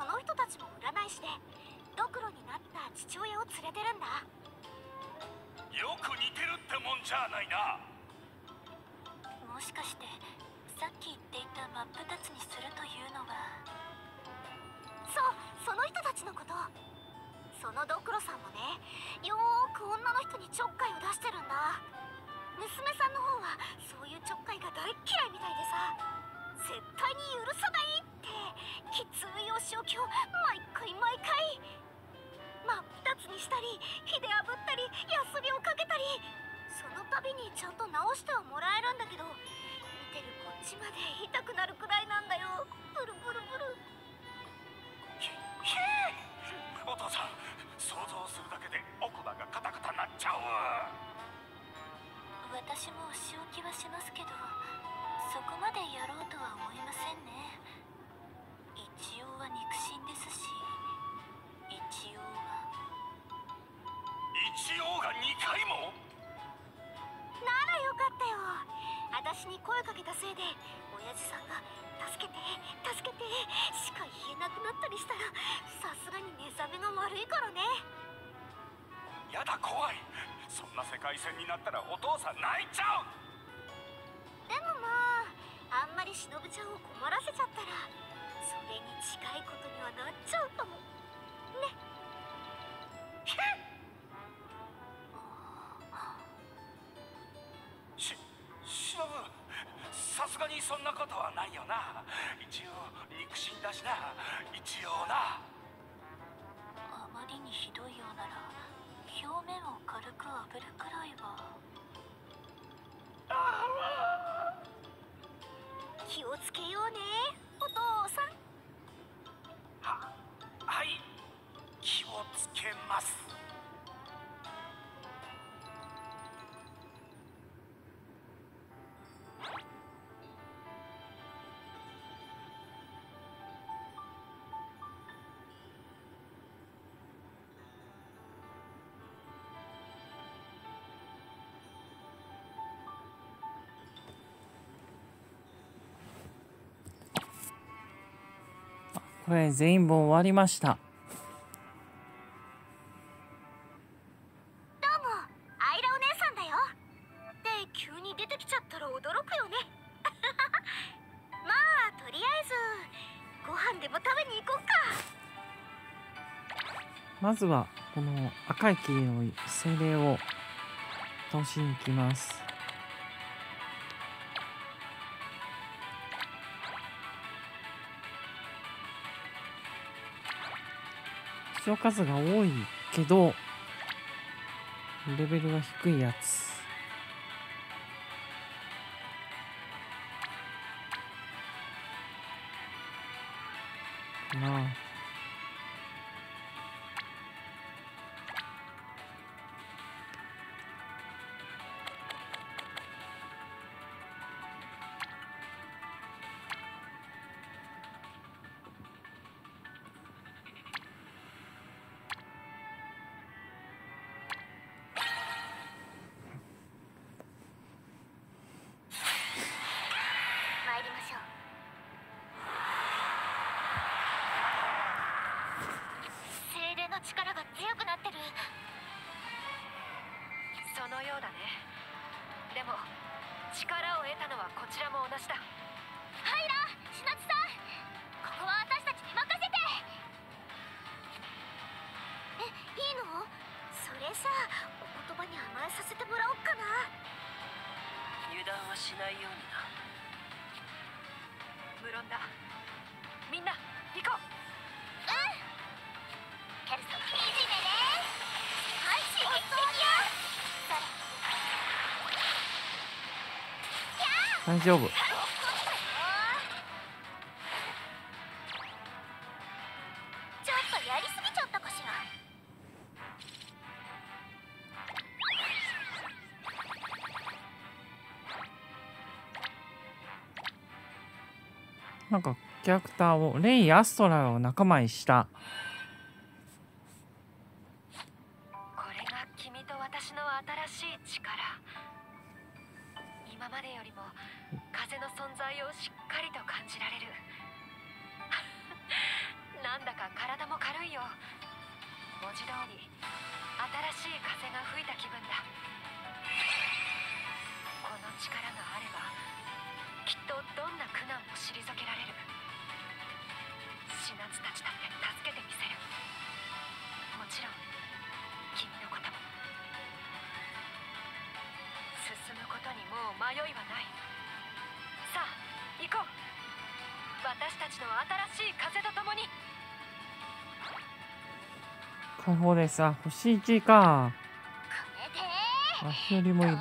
その人たちも占い師でドクロになった父親を連れてるんだ。よく似てるってもんじゃないな。もしかしてさっき言っていた真っ二つにするというのはそうその人たちのこと。そのドクロさんもねよーく女の人にちょっかいを出してるんだ。娘さんの方はそういうちょっかいが大嫌いみたいでさ絶対に許さないって。きついお仕置きを毎回毎回。真っ二つにしたり火で炙ったりヤスリをかけたり。その度にちゃんと直してはもらえるんだけど見てるこっちまで痛くなるくらいなんだよ。ブルブルブル。お父さん想像するだけで奥歯がカタカタなっちゃう。私もお仕置きはしますけどそこまでやろうとは思いませんね。一応は肉親ですし一応は。一応が2回も？ならよかったよ。私に声かけたせいで親父さんが「助けて助けて」しか言えなくなったりしたらさすがに寝覚めが悪いからね。やだ怖い。そんな世界線になったらお父さん泣いちゃう。でもまああんまり忍ちゃんを困らせちゃったらそれに近いことにはなっちゃうかもね。(laughs) し忍さすがにそんなことはないよな。一応肉親だしな。一応な。あまりにひどいようなら表面を軽く炙るくらいは気をつけようねお父さん。ははい気をつけます。これ全員本終わりました。どうもアイラお姉さんだよ。で急に出てきちゃったら驚くよね。(laughs) まあとりあえずご飯でも食べに行こうか。まずはこの赤い霧の精霊を倒しに行きます一応数が多いけどレベルが低いやつ。のようだね。でも力を得たのはこちらも同じだ。ハイラシナツさん。ここは私たちに任せて。えいいの？それさお言葉に甘えさせてもらおっかな。油断はしないようにな。無論だ。みんな行こう大丈夫。なんかキャラクターをレイ・アストラを仲間にした。方です。あ、星1か。わしよりもいる。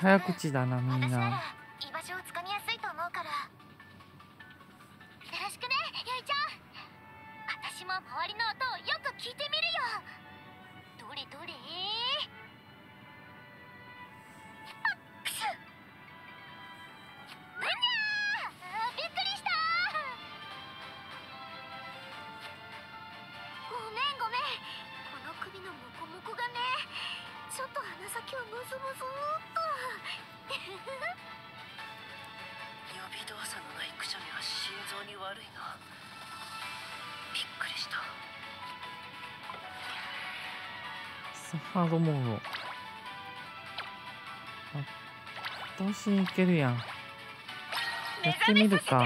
하얗구지 나나미나 カードモード。私いけるやん。やってみるか。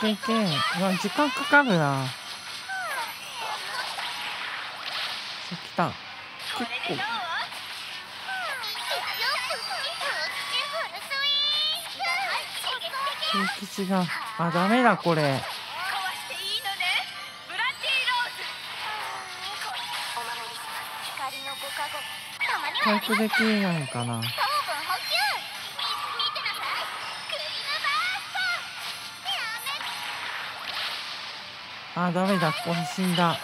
けいけん。う、時間かかるな。石た。結構。空気違う。あ、ダメだ、これ。回復できないかな。ダメだ。ここに死んだ。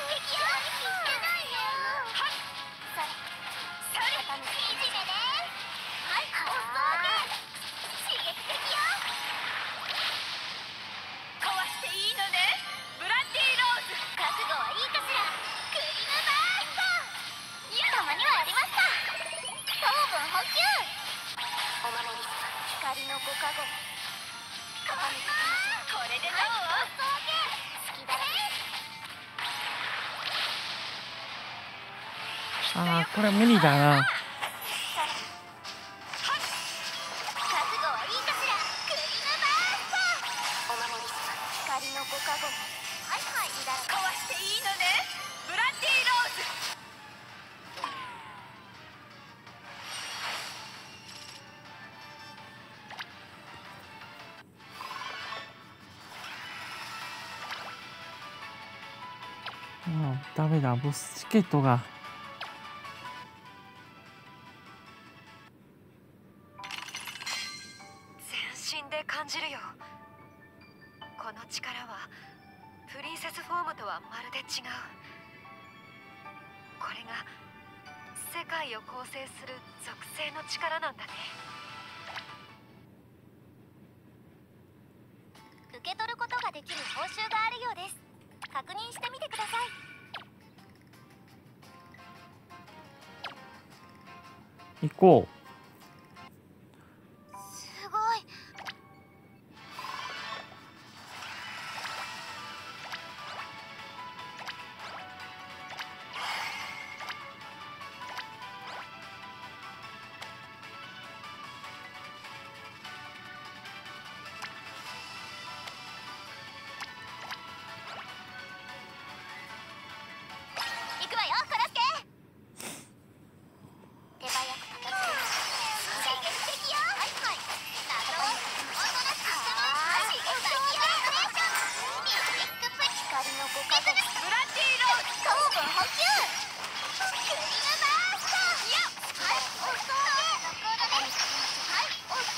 ダメだ。ボスチケットが。のごはい。おい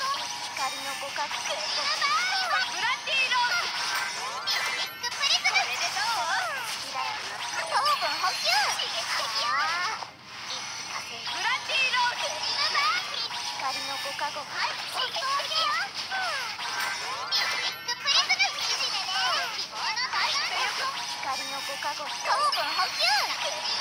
光のご加護う確保糖分補給。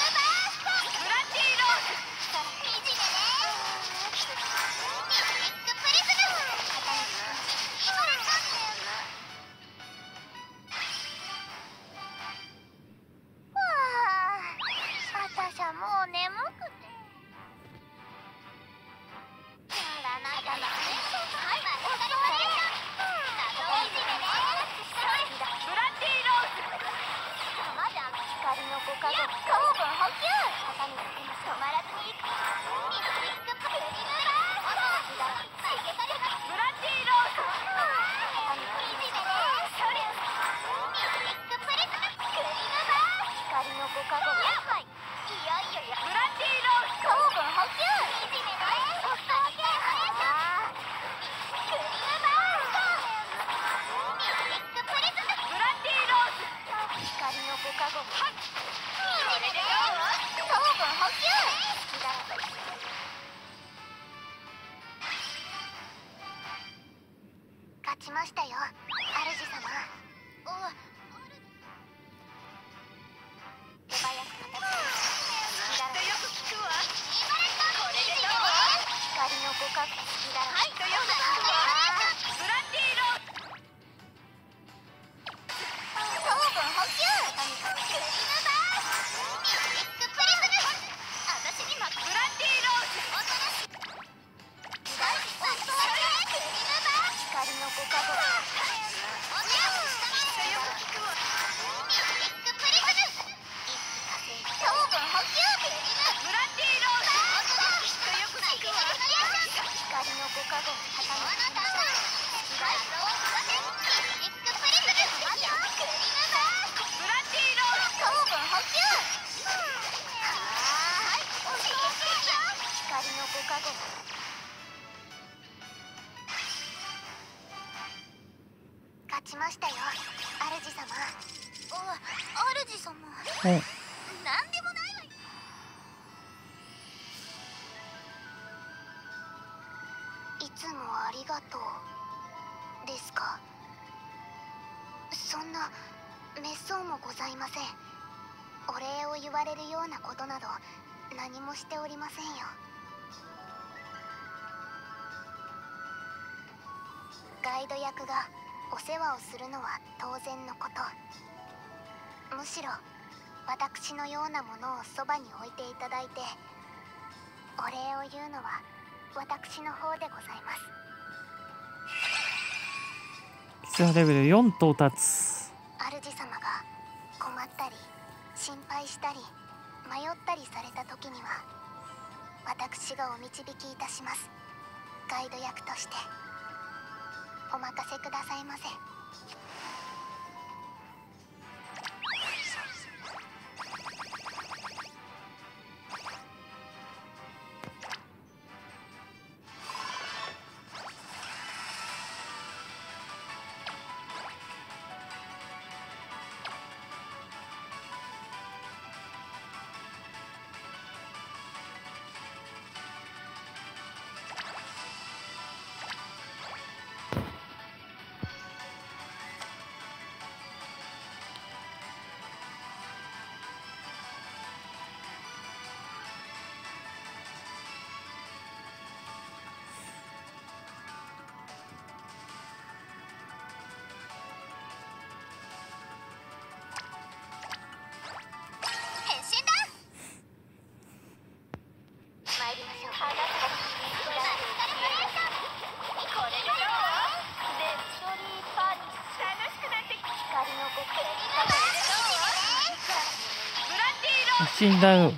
しておりませんよ。ガイド役がお世話をするのは当然のこと。むしろ私のようなものをそばに置いていただいてお礼を言うのは私の方でございます。ツアレベル4到達死んだよ。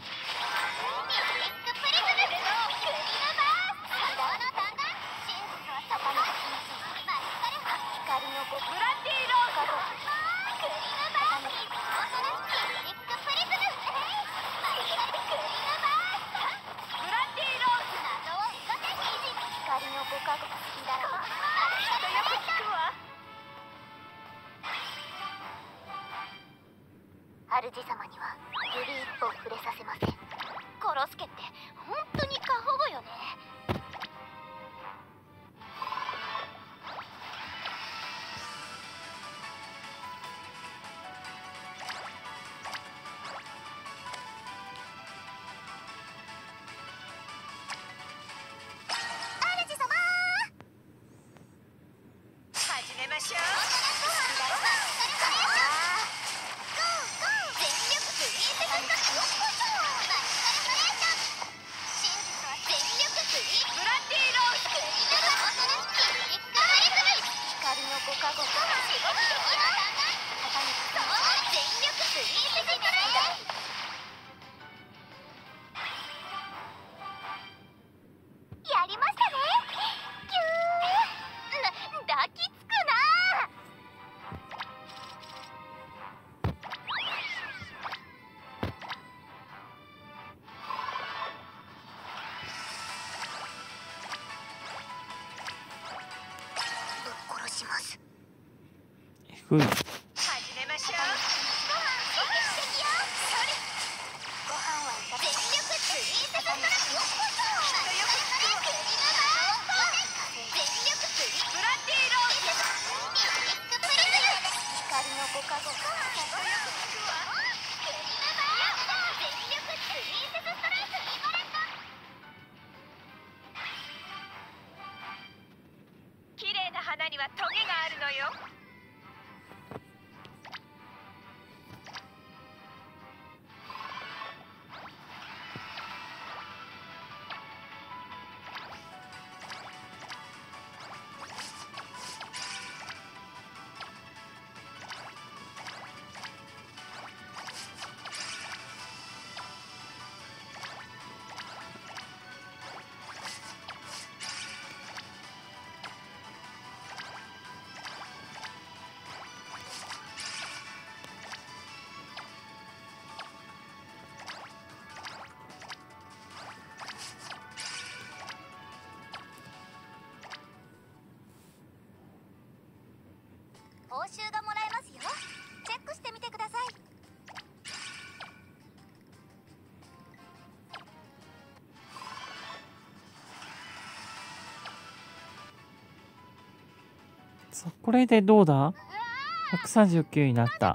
低い酬がもらえますよ。チェックしてみてください。これでどうだ？139になった。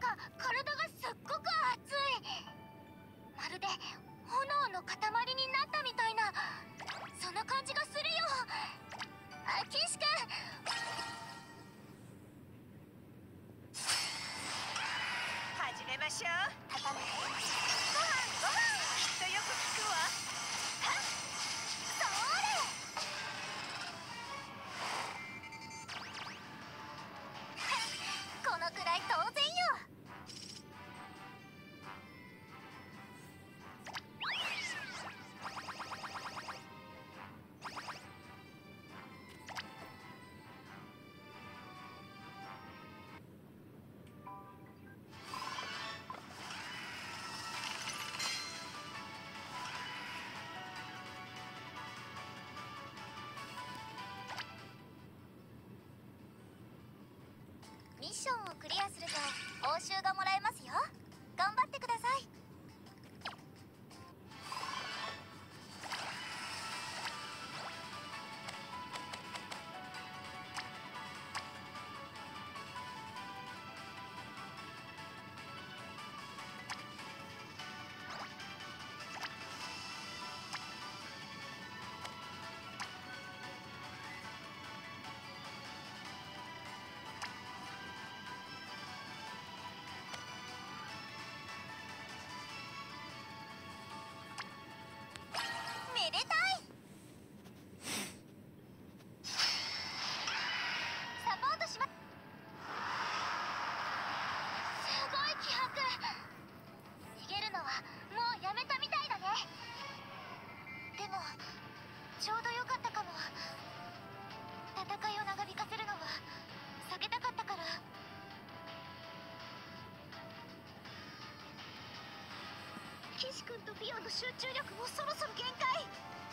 ピオンの集中力もそろそろ限界。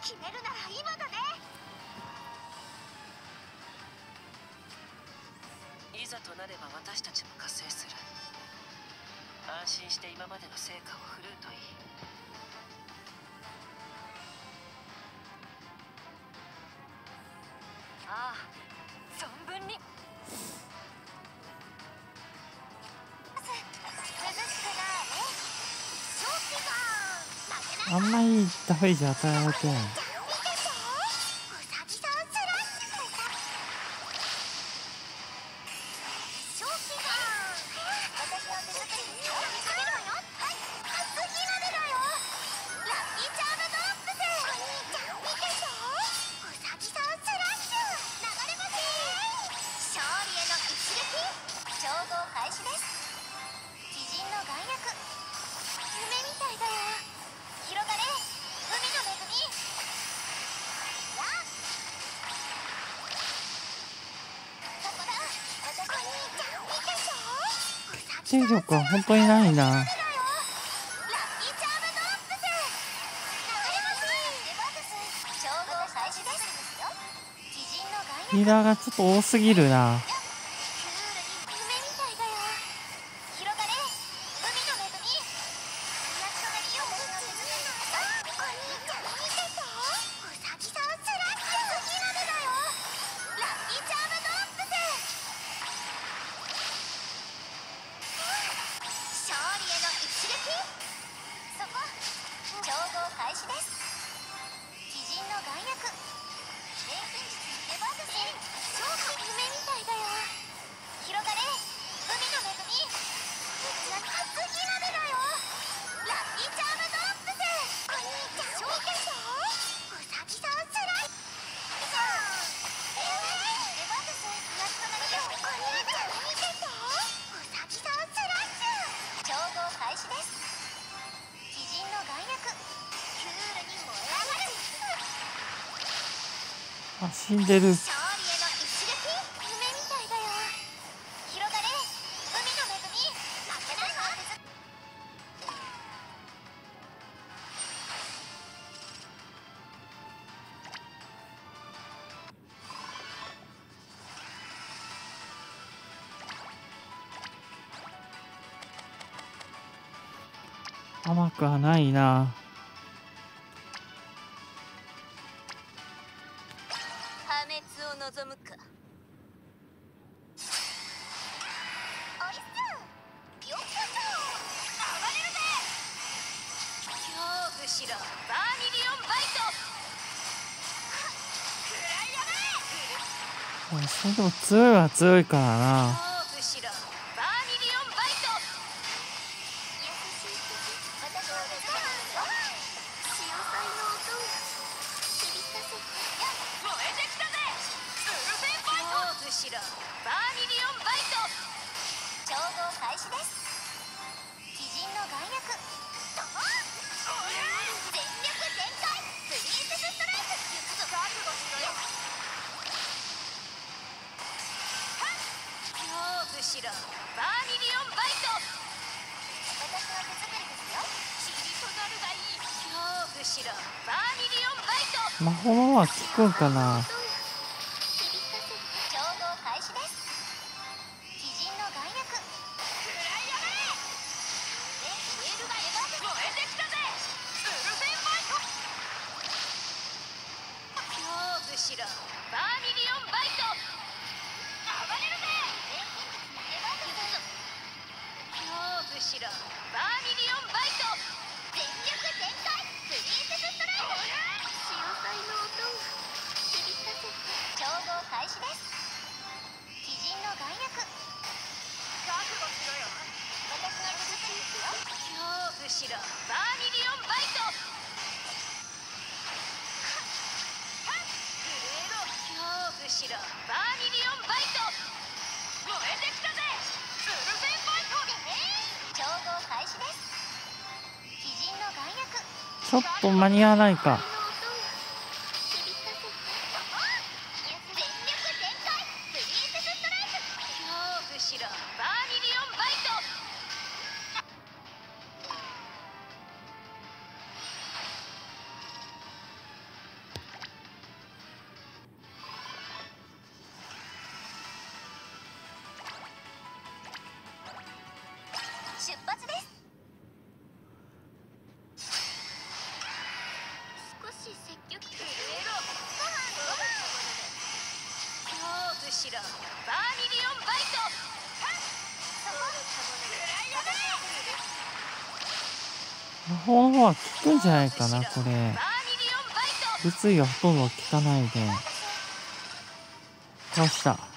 決めるなら今だね。いざとなれば私たちも加勢する。安心して今までの成果を。あんまりダメージ与えられてない。チ力は本当にないな。ミラーがちょっと多すぎるな。死んでる。甘くはないな。でも強いは強いからな。くんかな。と間に合わないか。出発です。は効くんじゃないかな、これ。物理はほとんど効かないで。倒した。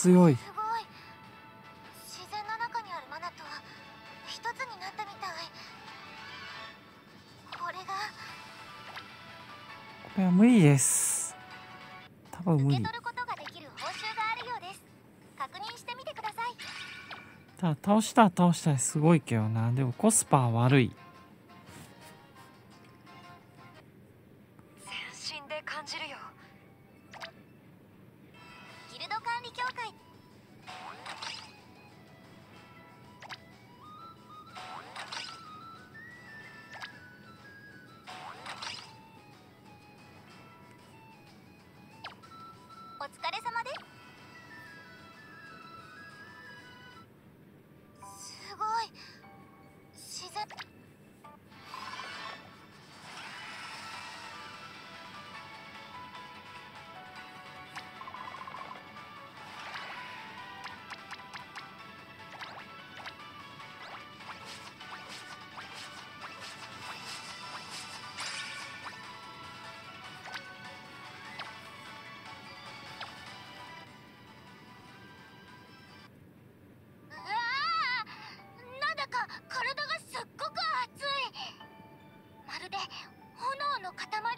強い。い。これが。これは無理です。多分無理。受け取ることができる報酬があるようです。確認してみてください。ただ倒したら倒したらすごいけどな。でもコスパ悪い。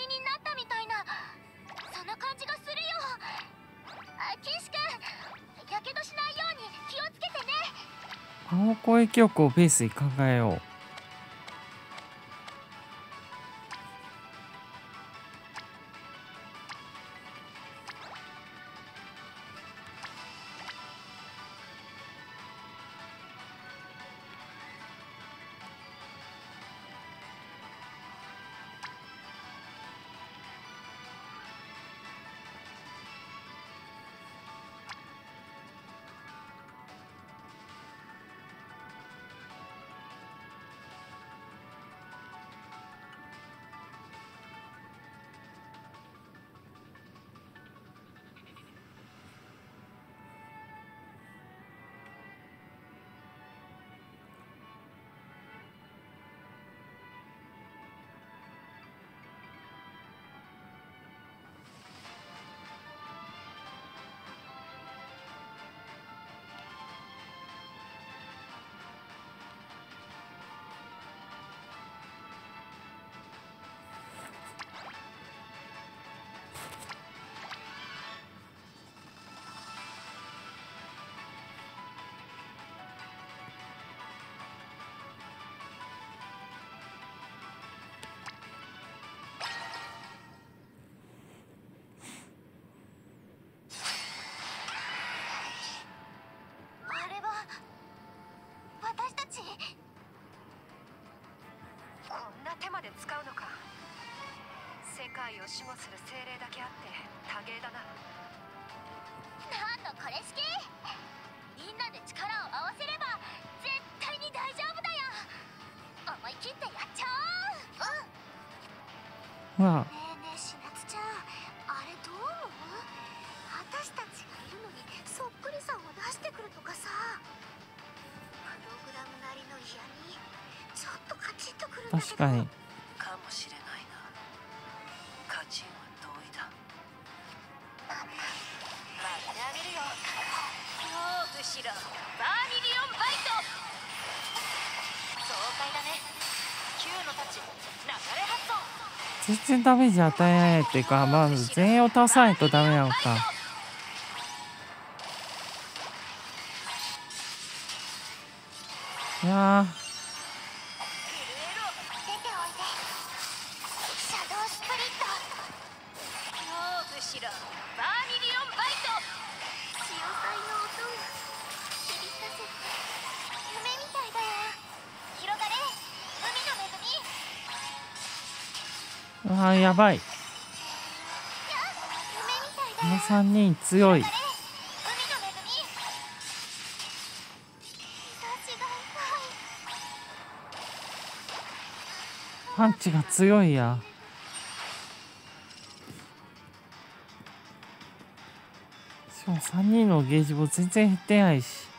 りになったみたいな。その感じがするよ。あ岸君やけどしないように気をつけてね。青声撃力をベースに考えよう。れ式みんなで力を合わせれば絶対に大丈夫だよ。思い切ってやっちゃおう。うんほらねえねえしなつちゃん。あれどう全然ダメージ与えないっていうかまず全員を倒さないとダメなのかやばい。この夢みたいだよ3人強い。海の恵み日差しがないパンチが強いや。しかも3人のゲージも全然減ってないし。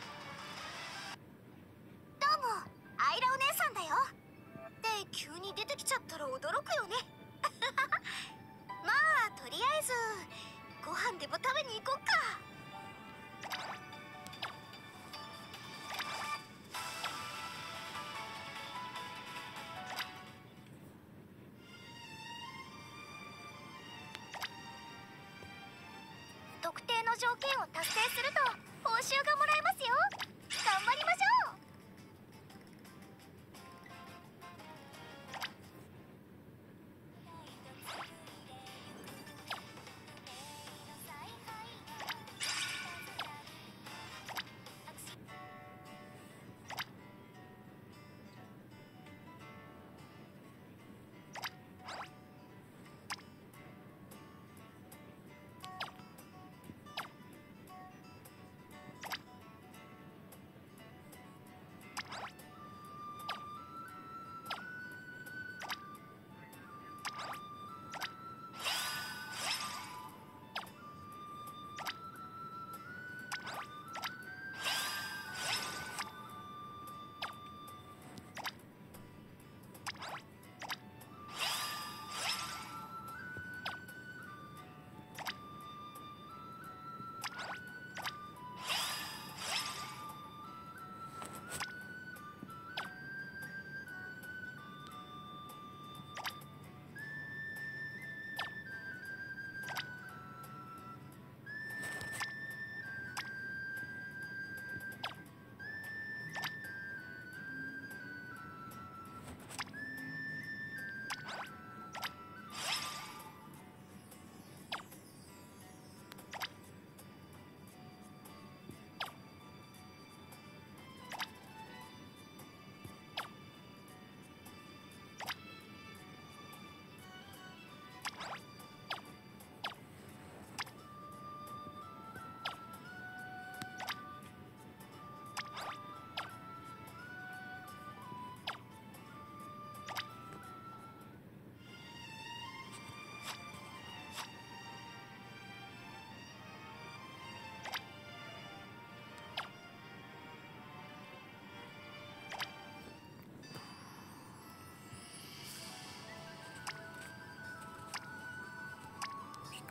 特定の条件を達成すると報酬がもらえますよ。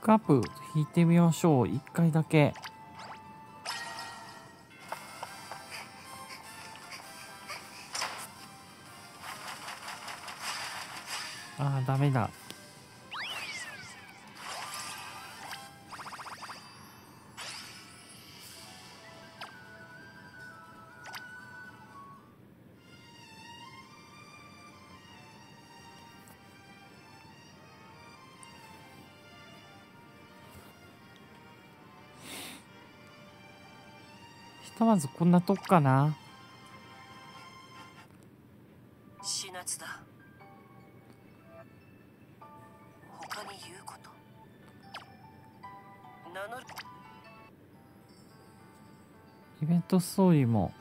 ックアップ引いてみましょう。1回だけ。ああダメだ。とまずこんなとこかな。死夏だ。他に言うこと。名乗る。イベントストーリーも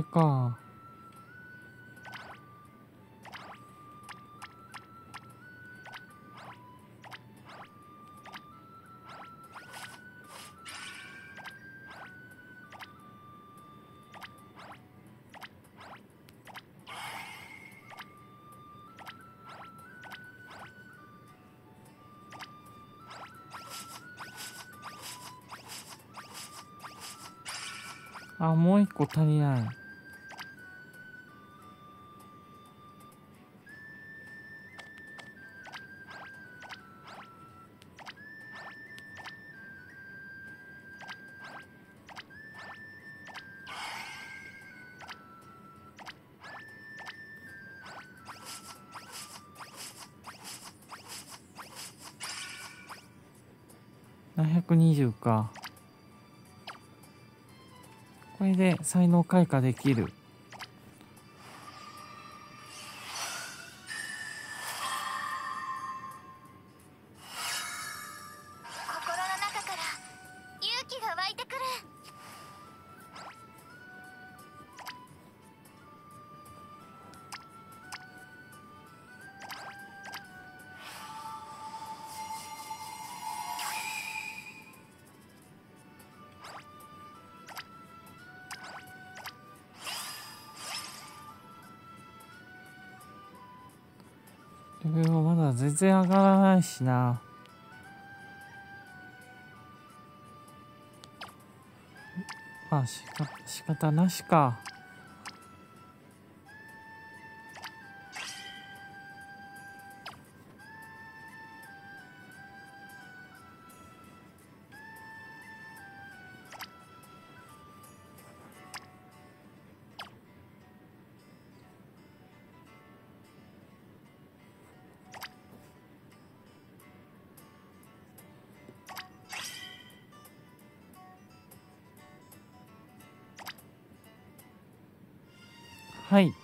れか。あもう一個足りない。20か。これで才能開花できる。然上がらないしな。まあしか仕方なしか。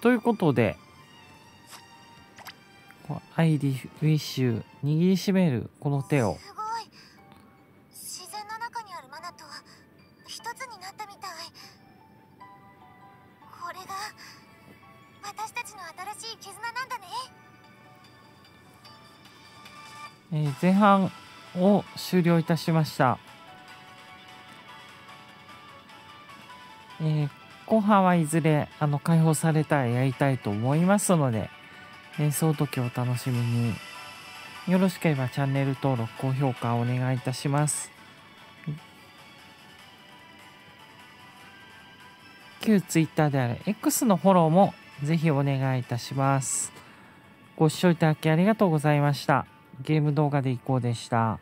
ということでこうアイリウィッシュ握りしめるこの手を。自然の中にあるマナと一つになったみたい。これが私たちの新しい絆なんだね。えー前半を終了いたしました。半はいずれあの解放されたらやりたいと思いますので、えーその時をお楽しみに。よろしければチャンネル登録、高評価お願いいたします。旧 Twitter である X のフォローもぜひお願いいたします。ご視聴いただきありがとうございました。ゲーム動画でいこうでした。